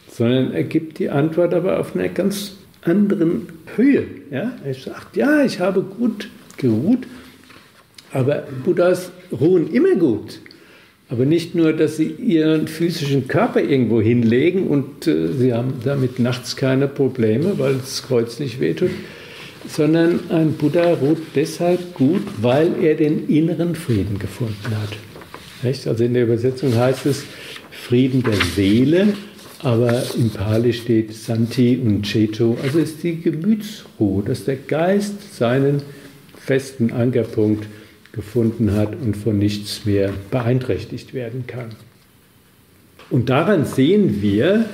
sondern er gibt die Antwort aber auf einer ganz anderen Höhe. Ja? Er sagt, ja, ich habe gut geruht, aber Buddhas ruhen immer gut. Aber nicht nur, dass sie ihren physischen Körper irgendwo hinlegen und äh, sie haben damit nachts keine Probleme, weil das Kreuz nicht wehtut, sondern ein Buddha ruht deshalb gut, weil er den inneren Frieden gefunden hat. Also in der Übersetzung heißt es Frieden der Seele, aber im Pali steht Santi und Cheto, also ist die Gemütsruhe, dass der Geist seinen festen Ankerpunkt gefunden hat und von nichts mehr beeinträchtigt werden kann. Und daran sehen wir,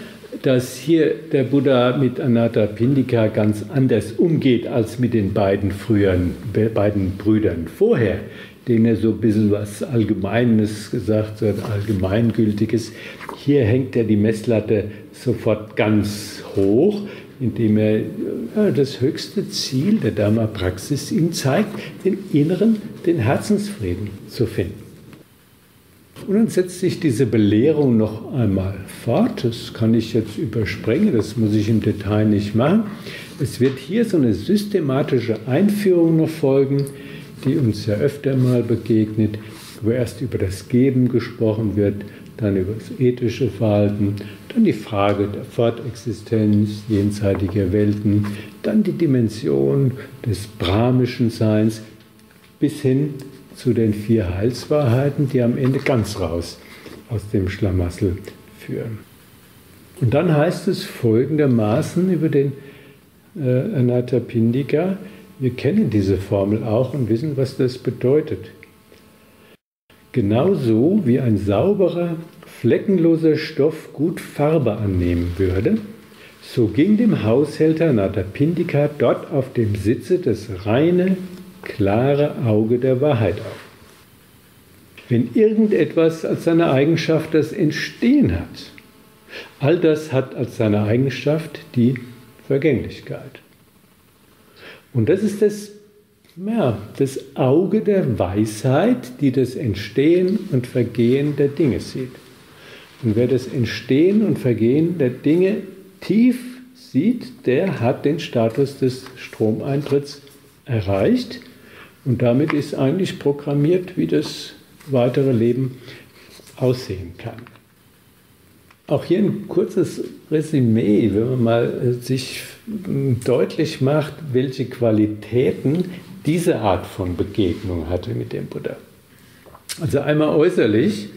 dass hier der Buddha mit Anatta Pindika ganz anders umgeht als mit den beiden früheren beiden Brüdern vorher, denen er so ein bisschen was Allgemeines gesagt hat, Allgemeingültiges. Hier hängt er die Messlatte sofort ganz hoch, indem er ja, das höchste Ziel der Dharma-Praxis ihm zeigt, den inneren, den Herzensfrieden zu finden. Und dann setzt sich diese Belehrung noch einmal fort. Das kann ich jetzt überspringen, das muss ich im Detail nicht machen. Es wird hier so eine systematische Einführung noch folgen, die uns ja öfter mal begegnet, wo erst über das Geben gesprochen wird, dann über das ethische Verhalten, dann die Frage der Fortexistenz jenseitiger Welten, dann die Dimension des brahmischen Seins bis hin zu den vier Heilswahrheiten, die am Ende ganz raus aus dem Schlamassel führen. Und dann heißt es folgendermaßen über den äh, Anathapindika, wir kennen diese Formel auch und wissen, was das bedeutet. Genauso wie ein sauberer, fleckenloser Stoff gut Farbe annehmen würde, so ging dem Haushälter Natapindika dort auf dem Sitze das reine, klare Auge der Wahrheit auf. Wenn irgendetwas als seine Eigenschaft das Entstehen hat, all das hat als seine Eigenschaft die Vergänglichkeit. Und das ist das, ja, das Auge der Weisheit, die das Entstehen und Vergehen der Dinge sieht. Und wer das Entstehen und Vergehen der Dinge tief sieht, der hat den Status des Stromeintritts erreicht und damit ist eigentlich programmiert, wie das weitere Leben aussehen kann. Auch hier ein kurzes Resümee, wenn man mal sich deutlich macht, welche Qualitäten diese Art von Begegnung hatte mit dem Buddha. Also einmal äußerlich,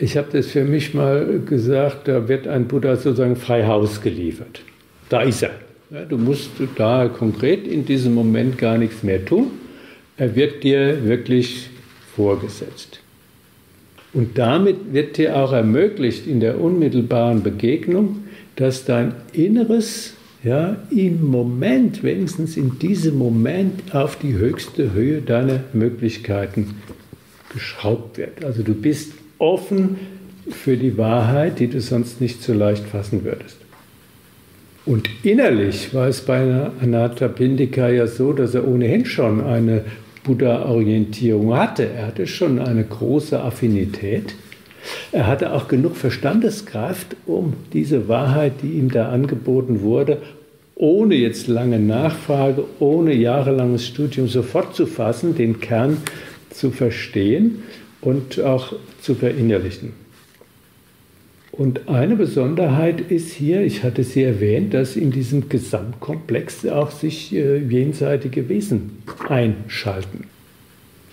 ich habe das für mich mal gesagt, da wird ein Buddha sozusagen frei Haus geliefert. Da ist er. Ja, du musst da konkret in diesem Moment gar nichts mehr tun. Er wird dir wirklich vorgesetzt. Und damit wird dir auch ermöglicht in der unmittelbaren Begegnung, dass dein Inneres ja, im Moment, wenigstens in diesem Moment, auf die höchste Höhe deiner Möglichkeiten geschraubt wird. Also du bist offen für die Wahrheit, die du sonst nicht so leicht fassen würdest. Und innerlich war es bei Anatta Pindika ja so, dass er ohnehin schon eine Buddha-Orientierung hatte. Er hatte schon eine große Affinität. Er hatte auch genug Verstandeskraft, um diese Wahrheit, die ihm da angeboten wurde, ohne jetzt lange Nachfrage, ohne jahrelanges Studium sofort zu fassen, den Kern zu verstehen und auch zu verinnerlichen. Und eine Besonderheit ist hier, ich hatte sie erwähnt, dass in diesem Gesamtkomplex auch sich äh, jenseitige Wesen einschalten.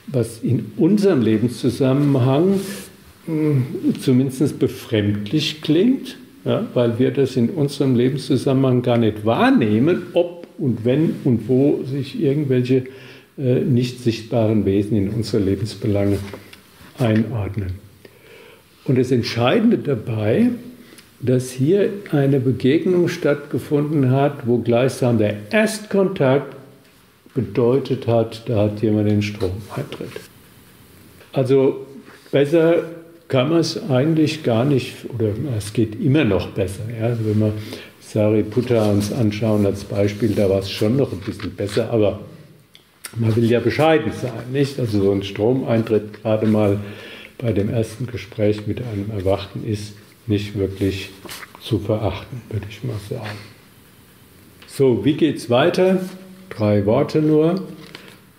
Was in unserem Lebenszusammenhang äh, zumindest befremdlich klingt, ja, weil wir das in unserem Lebenszusammenhang gar nicht wahrnehmen, ob und wenn und wo sich irgendwelche äh, nicht sichtbaren Wesen in unsere Lebensbelange einordnen. Und das Entscheidende dabei, dass hier eine Begegnung stattgefunden hat, wo gleichsam der Erstkontakt bedeutet hat, da hat jemand den Strom eintritt. Also besser kann man es eigentlich gar nicht, oder es geht immer noch besser. Ja? Also wenn wir Sariputta uns anschauen als Beispiel, da war es schon noch ein bisschen besser, aber man will ja bescheiden sein, nicht? Also so ein Stromeintritt gerade mal bei dem ersten Gespräch mit einem Erwachten ist nicht wirklich zu verachten, würde ich mal sagen. So, wie geht's weiter? Drei Worte nur.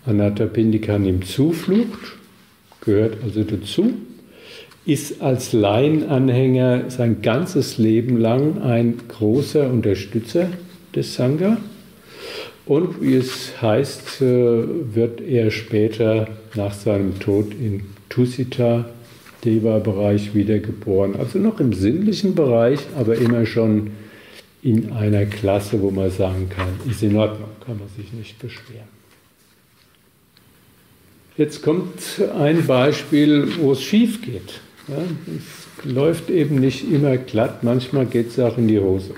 Anatta Pindika nimmt Zuflucht, gehört also dazu, ist als Laienanhänger sein ganzes Leben lang ein großer Unterstützer des Sangha. Und wie es heißt, äh, wird er später nach seinem Tod in Tusita, Deva-Bereich, wiedergeboren. Also noch im sinnlichen Bereich, aber immer schon in einer Klasse, wo man sagen kann, ist in Ordnung, kann man sich nicht beschweren. Jetzt kommt ein Beispiel, wo es schief geht. Ja, es läuft eben nicht immer glatt, manchmal geht es auch in die Hose.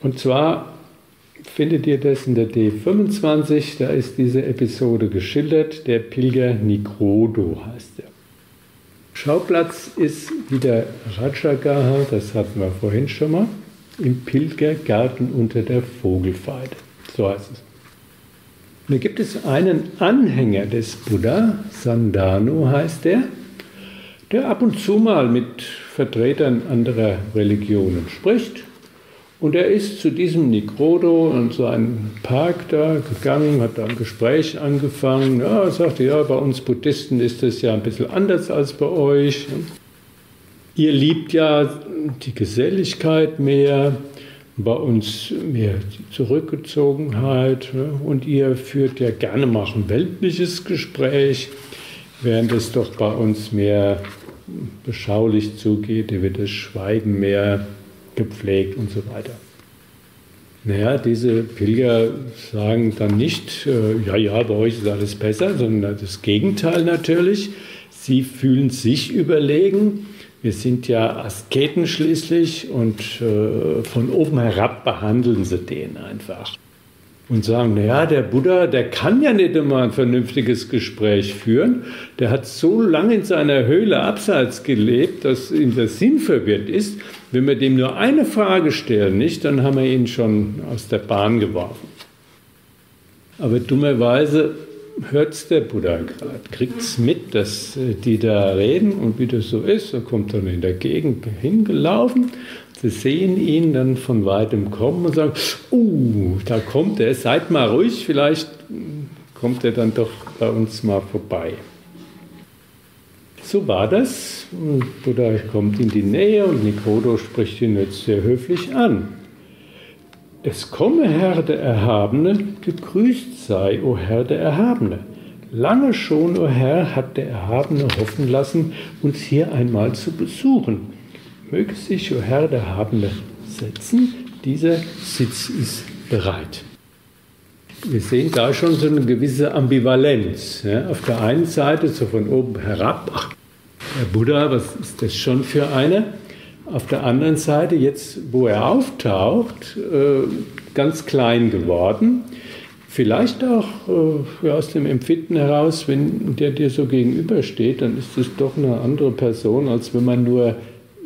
Und zwar findet ihr das in der D25, da ist diese Episode geschildert, der Pilger Nigrodo heißt er. Schauplatz ist wieder Rajagaha, das hatten wir vorhin schon mal, im Pilgergarten unter der Vogelfeide. So heißt es. Und da gibt es einen Anhänger des Buddha, Sandano heißt er, der ab und zu mal mit Vertretern anderer Religionen spricht und er ist zu diesem Nikrodo und so einem Park da gegangen, hat da ein Gespräch angefangen. Ja, er sagte, ja, bei uns Buddhisten ist das ja ein bisschen anders als bei euch. Ihr liebt ja die Geselligkeit mehr, bei uns mehr die Zurückgezogenheit. Und ihr führt ja gerne mal ein weltliches Gespräch, während es doch bei uns mehr beschaulich zugeht. Da wird das Schweigen mehr gepflegt und so weiter. Naja, diese Pilger sagen dann nicht, äh, ja, ja, bei euch ist alles besser, sondern das Gegenteil natürlich. Sie fühlen sich überlegen. Wir sind ja Asketen schließlich und äh, von oben herab behandeln sie den einfach und sagen, naja, der Buddha, der kann ja nicht immer ein vernünftiges Gespräch führen. Der hat so lange in seiner Höhle abseits gelebt, dass ihm der Sinn verwirrt ist. Wenn wir dem nur eine Frage stellen, nicht, dann haben wir ihn schon aus der Bahn geworfen. Aber dummerweise hört es der Buddha gerade, kriegt es mit, dass äh, die da reden und wie das so ist. Er kommt dann in der Gegend hingelaufen Sie sehen ihn dann von weitem kommen und sagen, uh, da kommt er, seid mal ruhig, vielleicht kommt er dann doch bei uns mal vorbei. So war das. Buddha kommt in die Nähe und Nikodo spricht ihn jetzt sehr höflich an. Es komme, Herr der Erhabene, gegrüßt sei, o Herr der Erhabene. Lange schon, o Herr, hat der Erhabene hoffen lassen, uns hier einmal zu besuchen. Möge sich, o Herr der Habende, setzen. Dieser Sitz ist bereit. Wir sehen da schon so eine gewisse Ambivalenz. Ja? Auf der einen Seite so von oben herab, ach, der Buddha, was ist das schon für eine? Auf der anderen Seite, jetzt wo er auftaucht, äh, ganz klein geworden. Vielleicht auch äh, aus dem Empfinden heraus, wenn der dir so gegenübersteht, dann ist es doch eine andere Person, als wenn man nur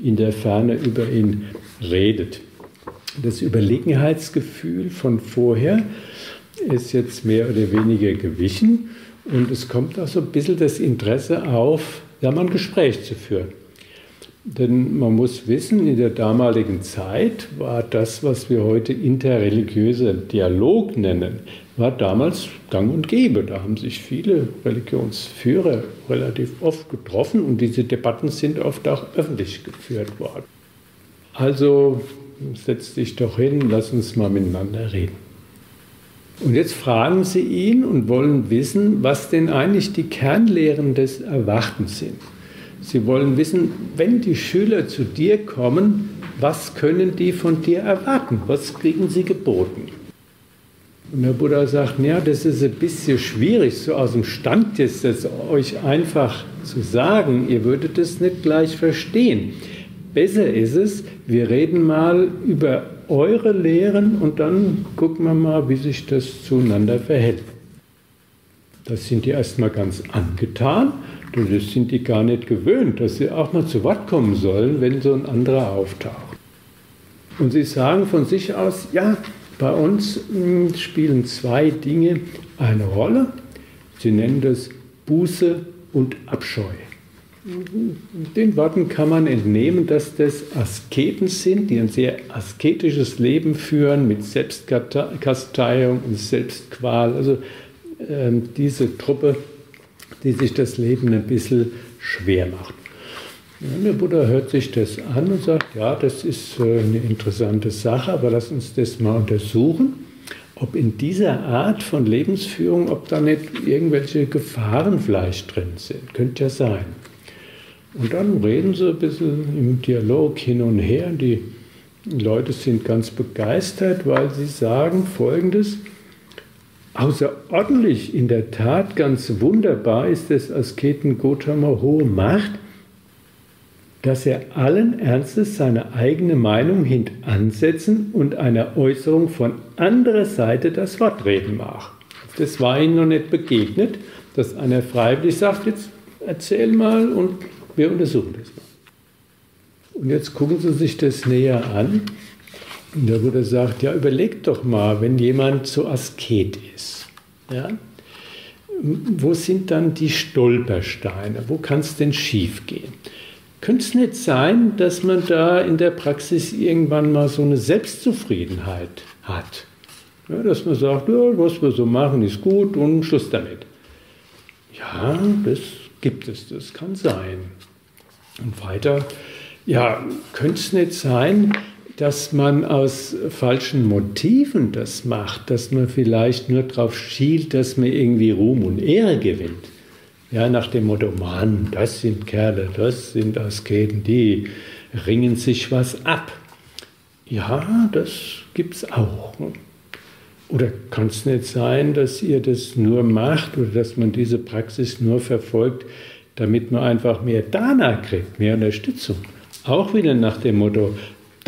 in der Ferne über ihn redet. Das Überlegenheitsgefühl von vorher ist jetzt mehr oder weniger gewichen und es kommt auch so ein bisschen das Interesse auf, ja, mal ein Gespräch zu führen. Denn man muss wissen, in der damaligen Zeit war das, was wir heute interreligiöser Dialog nennen, war damals gang und gäbe. Da haben sich viele Religionsführer relativ oft getroffen und diese Debatten sind oft auch öffentlich geführt worden. Also setz dich doch hin, lass uns mal miteinander reden. Und jetzt fragen sie ihn und wollen wissen, was denn eigentlich die Kernlehren des Erwachtens sind. Sie wollen wissen, wenn die Schüler zu dir kommen, was können die von dir erwarten? Was kriegen sie geboten? Und der Buddha sagt, ja, das ist ein bisschen schwierig, so aus dem Stand jetzt das euch einfach zu sagen. Ihr würdet es nicht gleich verstehen. Besser ist es, wir reden mal über eure Lehren und dann gucken wir mal, wie sich das zueinander verhält. Das sind die erstmal ganz angetan das sind die gar nicht gewöhnt, dass sie auch mal zu Wort kommen sollen, wenn so ein anderer auftaucht. Und sie sagen von sich aus, ja, bei uns hm, spielen zwei Dinge eine Rolle. Sie nennen das Buße und Abscheu. Den Worten kann man entnehmen, dass das Asketen sind, die ein sehr asketisches Leben führen mit Selbstkasteiung und Selbstqual. Also äh, diese Truppe, die sich das Leben ein bisschen schwer macht. Der Buddha hört sich das an und sagt, ja, das ist äh, eine interessante Sache, aber lass uns das mal untersuchen, ob in dieser Art von Lebensführung, ob da nicht irgendwelche Gefahren vielleicht drin sind. Könnte ja sein. Und dann reden sie ein bisschen im Dialog hin und her. Die Leute sind ganz begeistert, weil sie sagen Folgendes. Außerordentlich, in der Tat ganz wunderbar ist des Asketen Gotama hohe Macht, dass er allen Ernstes seine eigene Meinung hintansetzen und einer Äußerung von anderer Seite das Wort reden mag. Das war ihnen noch nicht begegnet, dass einer freiwillig sagt, jetzt erzähl mal und wir untersuchen das mal. Und jetzt gucken Sie sich das näher an. Der Buddha sagt, ja, überlegt doch mal, wenn jemand so Asket ist, ja, wo sind dann die Stolpersteine? Wo kann es denn schief gehen? Könnte es nicht sein, dass man da in der Praxis irgendwann mal so eine Selbstzufriedenheit hat? Ja, dass man sagt, ja, was wir so machen, ist gut und Schluss damit. Ja, das gibt es, das kann sein. Und weiter, ja, könnte es nicht sein, dass man aus falschen Motiven das macht, dass man vielleicht nur darauf schielt, dass man irgendwie Ruhm und Ehre gewinnt. Ja, nach dem Motto, Mann, das sind Kerle, das sind Asketen, die ringen sich was ab. Ja, das gibt es auch. Oder kann es nicht sein, dass ihr das nur macht oder dass man diese Praxis nur verfolgt, damit man einfach mehr Dana kriegt, mehr Unterstützung. Auch wieder nach dem Motto,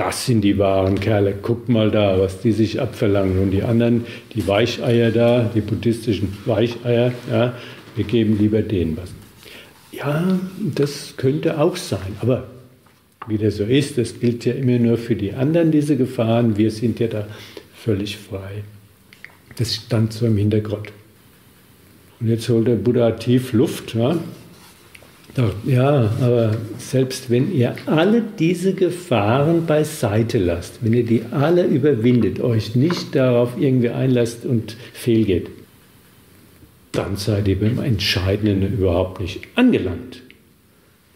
das sind die wahren Kerle, guck mal da, was die sich abverlangen. Und die anderen, die Weicheier da, die buddhistischen Weicheier, ja, wir geben lieber denen was. Ja, das könnte auch sein, aber wie das so ist, das gilt ja immer nur für die anderen, diese Gefahren. Wir sind ja da völlig frei. Das stand so im Hintergrund. Und jetzt holt der Buddha tief Luft. Ja? Ja, aber selbst wenn ihr alle diese Gefahren beiseite lasst, wenn ihr die alle überwindet, euch nicht darauf irgendwie einlasst und fehlgeht, dann seid ihr beim Entscheidenden überhaupt nicht angelangt.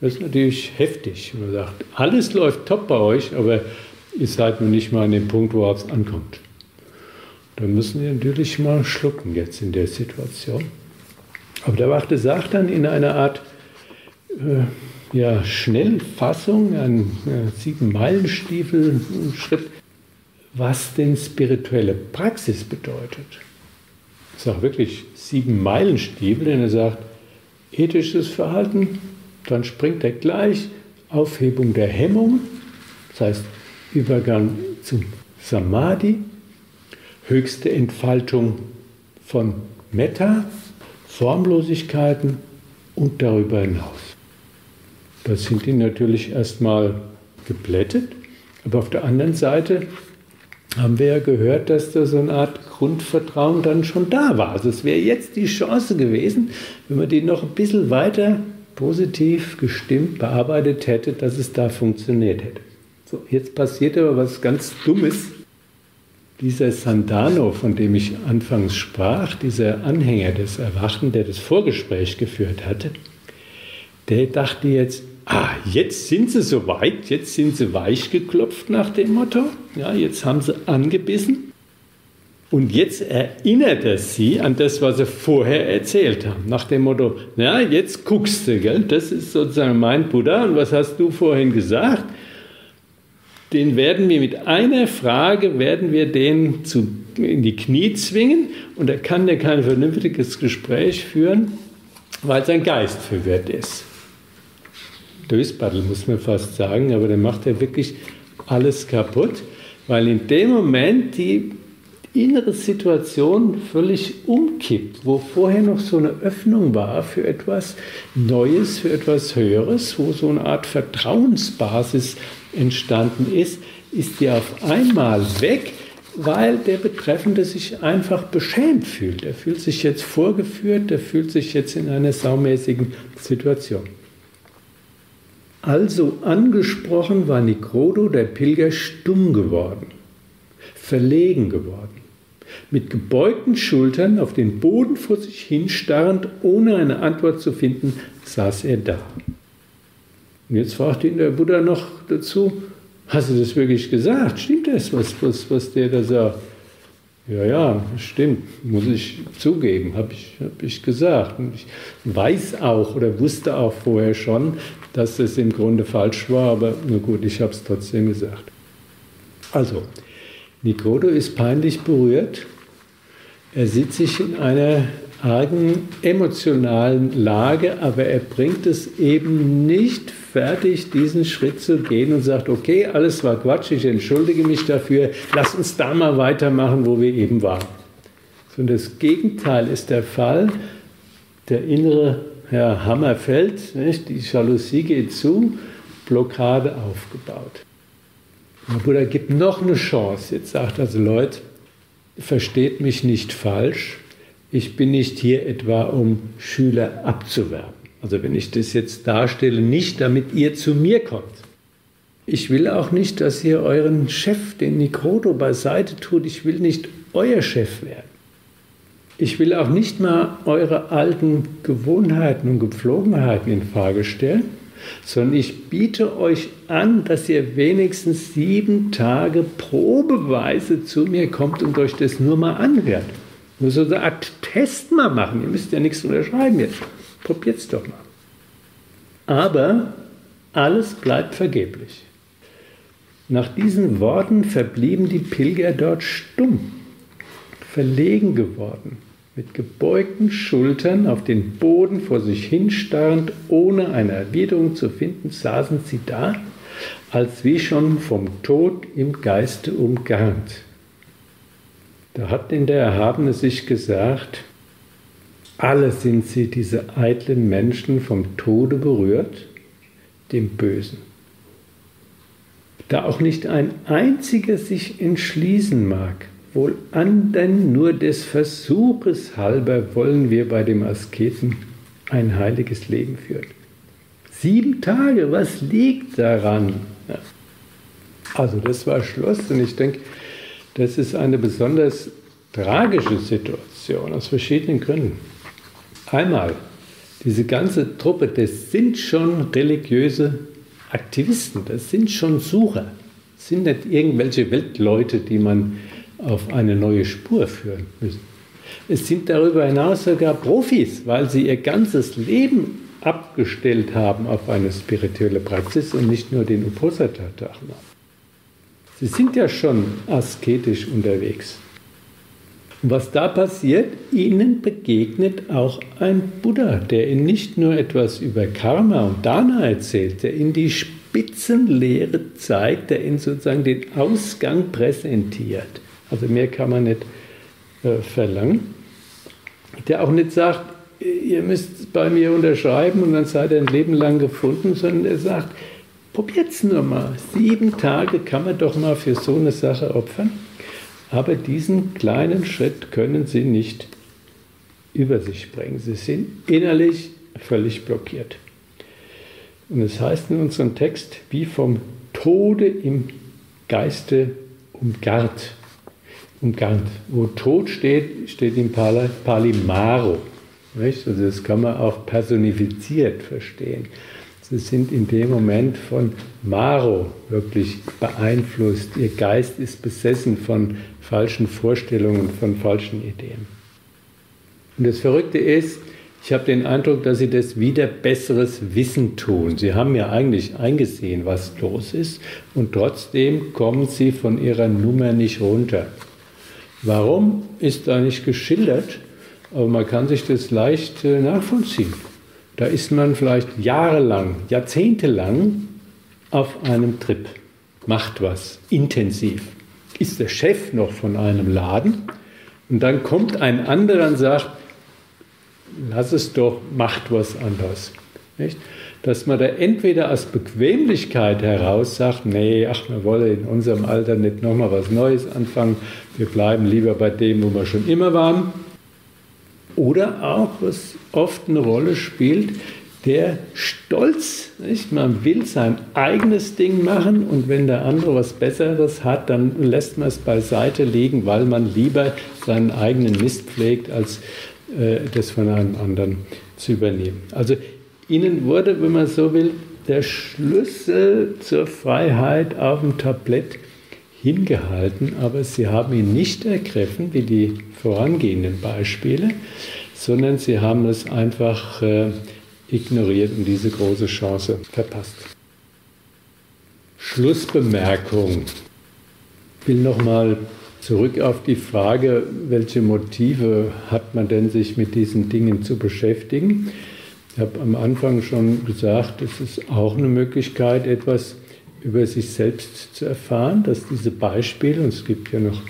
Das ist natürlich heftig. Man sagt, alles läuft top bei euch, aber ihr seid noch nicht mal an dem Punkt, wo es ankommt. Da müssen wir natürlich mal schlucken jetzt in der Situation. Aber der Wachte sagt dann in einer Art, äh, ja, Schnellfassung, ein äh, Sieben-Meilen-Stiefel-Schritt, was denn spirituelle Praxis bedeutet. Ich sage wirklich Sieben-Meilen-Stiefel, denn er sagt, ethisches Verhalten, dann springt er gleich Aufhebung der Hemmung, das heißt Übergang zum Samadhi, höchste Entfaltung von Metta, Formlosigkeiten und darüber hinaus. Da sind die natürlich erstmal geblättet. Aber auf der anderen Seite haben wir ja gehört, dass da so eine Art Grundvertrauen dann schon da war. Also es wäre jetzt die Chance gewesen, wenn man die noch ein bisschen weiter positiv gestimmt bearbeitet hätte, dass es da funktioniert hätte. So, jetzt passiert aber was ganz Dummes. Dieser Sandano, von dem ich anfangs sprach, dieser Anhänger des Erwachen, der das Vorgespräch geführt hatte, der dachte jetzt, ah, jetzt sind sie soweit, jetzt sind sie weich geklopft nach dem Motto, ja, jetzt haben sie angebissen. Und jetzt erinnert er sie an das, was sie vorher erzählt haben. Nach dem Motto, ja, jetzt guckst du, gell? das ist sozusagen mein Buddha. Und was hast du vorhin gesagt? Den werden wir mit einer Frage, werden wir den zu, in die Knie zwingen. Und er kann ja kein vernünftiges Gespräch führen, weil sein Geist verwirrt ist. Dösbattel, muss man fast sagen, aber der macht ja wirklich alles kaputt, weil in dem Moment die innere Situation völlig umkippt, wo vorher noch so eine Öffnung war für etwas Neues, für etwas Höheres, wo so eine Art Vertrauensbasis entstanden ist, ist die auf einmal weg, weil der Betreffende sich einfach beschämt fühlt. Er fühlt sich jetzt vorgeführt, er fühlt sich jetzt in einer saumäßigen Situation. Also angesprochen war Nikrodo, der Pilger, stumm geworden, verlegen geworden. Mit gebeugten Schultern auf den Boden vor sich hinstarrend, ohne eine Antwort zu finden, saß er da. Und jetzt fragte ihn der Buddha noch dazu, hast du das wirklich gesagt? Stimmt das, was, was, was der da sagt? Ja, ja, stimmt, muss ich zugeben, habe ich, hab ich gesagt. Ich weiß auch oder wusste auch vorher schon, dass das im Grunde falsch war, aber nur gut, ich habe es trotzdem gesagt. Also, Nikodo ist peinlich berührt. Er sieht sich in einer argen emotionalen Lage, aber er bringt es eben nicht fertig, diesen Schritt zu gehen und sagt, okay, alles war Quatsch, ich entschuldige mich dafür, lass uns da mal weitermachen, wo wir eben waren. Sondern das Gegenteil ist der Fall. Der innere ja, Hammer fällt, nicht? die Jalousie geht zu, Blockade aufgebaut. Der Buddha gibt noch eine Chance. Jetzt sagt also Leute, versteht mich nicht falsch, ich bin nicht hier etwa, um Schüler abzuwerben. Also wenn ich das jetzt darstelle, nicht damit ihr zu mir kommt. Ich will auch nicht, dass ihr euren Chef, den Nikrodo, beiseite tut. Ich will nicht euer Chef werden. Ich will auch nicht mal eure alten Gewohnheiten und Gepflogenheiten in Frage stellen, sondern ich biete euch an, dass ihr wenigstens sieben Tage probeweise zu mir kommt und euch das nur mal anhört. Nur so eine Art Test mal machen. Ihr müsst ja nichts unterschreiben jetzt. Probiert es doch mal. Aber alles bleibt vergeblich. Nach diesen Worten verblieben die Pilger dort stumm, verlegen geworden, mit gebeugten Schultern auf den Boden vor sich hinstarrend, ohne eine Erwiderung zu finden, saßen sie da, als wie schon vom Tod im Geiste umgarnt. Da hat in der Erhabene sich gesagt, alle sind sie, diese eitlen Menschen, vom Tode berührt, dem Bösen. Da auch nicht ein einziger sich entschließen mag, wohl andern nur des Versuches halber wollen wir bei dem Asketen ein heiliges Leben führen. Sieben Tage, was liegt daran? Also das war Schluss und ich denke, das ist eine besonders tragische Situation aus verschiedenen Gründen. Einmal, diese ganze Truppe, das sind schon religiöse Aktivisten, das sind schon Sucher, das sind nicht irgendwelche Weltleute, die man auf eine neue Spur führen müssen. Es sind darüber hinaus sogar Profis, weil sie ihr ganzes Leben abgestellt haben auf eine spirituelle Praxis und nicht nur den Uposatha-Tag machen. Sie sind ja schon asketisch unterwegs. Und was da passiert, ihnen begegnet auch ein Buddha, der ihnen nicht nur etwas über Karma und Dana erzählt, der ihnen die Spitzenlehre zeigt, der ihnen sozusagen den Ausgang präsentiert. Also mehr kann man nicht äh, verlangen. Der auch nicht sagt, ihr müsst bei mir unterschreiben und dann seid ihr ein Leben lang gefunden, sondern er sagt, probiert es nur mal. Sieben Tage kann man doch mal für so eine Sache opfern. Aber diesen kleinen Schritt können sie nicht über sich bringen. Sie sind innerlich völlig blockiert. Und es heißt in unserem Text, wie vom Tode im Geiste umgarnt. umgarnt. Wo Tod steht, steht im Pali, Pali Maro. Also das kann man auch personifiziert verstehen. Sie sind in dem Moment von Maro wirklich beeinflusst. Ihr Geist ist besessen von falschen Vorstellungen, von falschen Ideen. Und das Verrückte ist, ich habe den Eindruck, dass sie das wieder besseres Wissen tun. Sie haben ja eigentlich eingesehen, was los ist, und trotzdem kommen sie von ihrer Nummer nicht runter. Warum ist da nicht geschildert? Aber man kann sich das leicht äh, nachvollziehen. Da ist man vielleicht jahrelang, jahrzehntelang auf einem Trip, macht was, intensiv. ist der Chef noch von einem Laden und dann kommt ein anderer und sagt, lass es doch, macht was anderes. Nicht? Dass man da entweder aus Bequemlichkeit heraus sagt, nee, ach, wir wollen in unserem Alter nicht nochmal was Neues anfangen, wir bleiben lieber bei dem, wo wir schon immer waren. Oder auch, was oft eine Rolle spielt, der Stolz. Nicht? Man will sein eigenes Ding machen und wenn der andere was Besseres hat, dann lässt man es beiseite liegen, weil man lieber seinen eigenen Mist pflegt, als äh, das von einem anderen zu übernehmen. Also ihnen wurde, wenn man so will, der Schlüssel zur Freiheit auf dem Tablett hingehalten, aber sie haben ihn nicht ergriffen, wie die vorangehenden Beispiele, sondern sie haben es einfach äh, ignoriert und diese große Chance verpasst. Schlussbemerkung. Ich will nochmal zurück auf die Frage, welche Motive hat man denn, sich mit diesen Dingen zu beschäftigen? Ich habe am Anfang schon gesagt, es ist auch eine Möglichkeit, etwas über sich selbst zu erfahren, dass diese Beispiele, und es gibt ja noch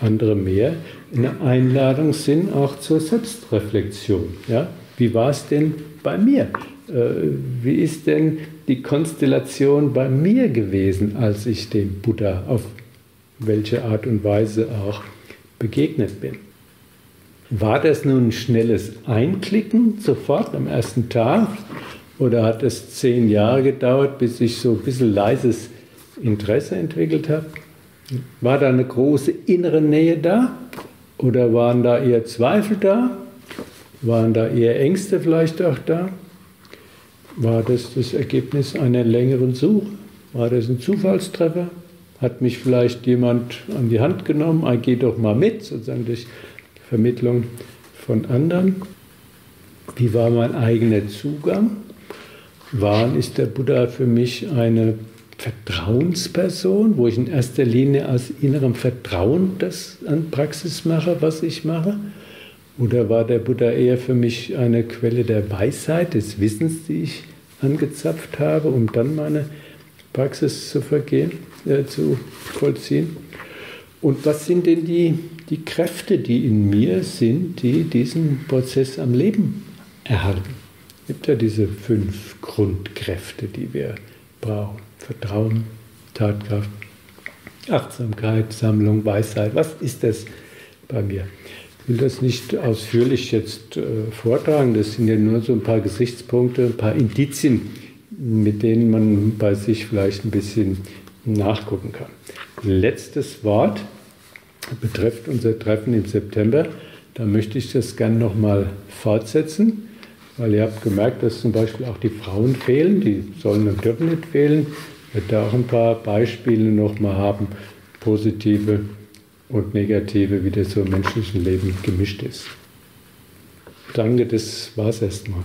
andere mehr, eine Einladung sind auch zur Selbstreflexion. Ja? Wie war es denn bei mir? Äh, wie ist denn die Konstellation bei mir gewesen, als ich dem Buddha auf welche Art und Weise auch begegnet bin? War das nun ein schnelles Einklicken sofort am ersten Tag oder hat es zehn Jahre gedauert, bis ich so ein bisschen leises Interesse entwickelt habe? War da eine große innere Nähe da oder waren da eher Zweifel da? Waren da eher Ängste vielleicht auch da? War das das Ergebnis einer längeren Suche? War das ein Zufallstreffer? Hat mich vielleicht jemand an die Hand genommen? Ah, geh doch mal mit, sozusagen durch Vermittlung von anderen. Wie war mein eigener Zugang? Wann ist der Buddha für mich eine Vertrauensperson, wo ich in erster Linie aus innerem Vertrauen das an Praxis mache, was ich mache? Oder war der Buddha eher für mich eine Quelle der Weisheit, des Wissens, die ich angezapft habe, um dann meine Praxis zu, vergehen, äh, zu vollziehen? Und was sind denn die, die Kräfte, die in mir sind, die diesen Prozess am Leben erhalten? Es gibt ja diese fünf Grundkräfte, die wir brauchen. Vertrauen, Tatkraft, Achtsamkeit, Sammlung, Weisheit. Was ist das bei mir? Ich will das nicht ausführlich jetzt äh, vortragen, das sind ja nur so ein paar Gesichtspunkte, ein paar Indizien, mit denen man bei sich vielleicht ein bisschen nachgucken kann. Letztes Wort betrifft unser Treffen im September. Da möchte ich das gerne nochmal fortsetzen, weil ihr habt gemerkt, dass zum Beispiel auch die Frauen fehlen, die sollen und dürfen nicht fehlen. Ich werde da auch ein paar Beispiele nochmal haben, positive und Negative, wie das so im menschlichen Leben gemischt ist. Danke, das war es erstmal.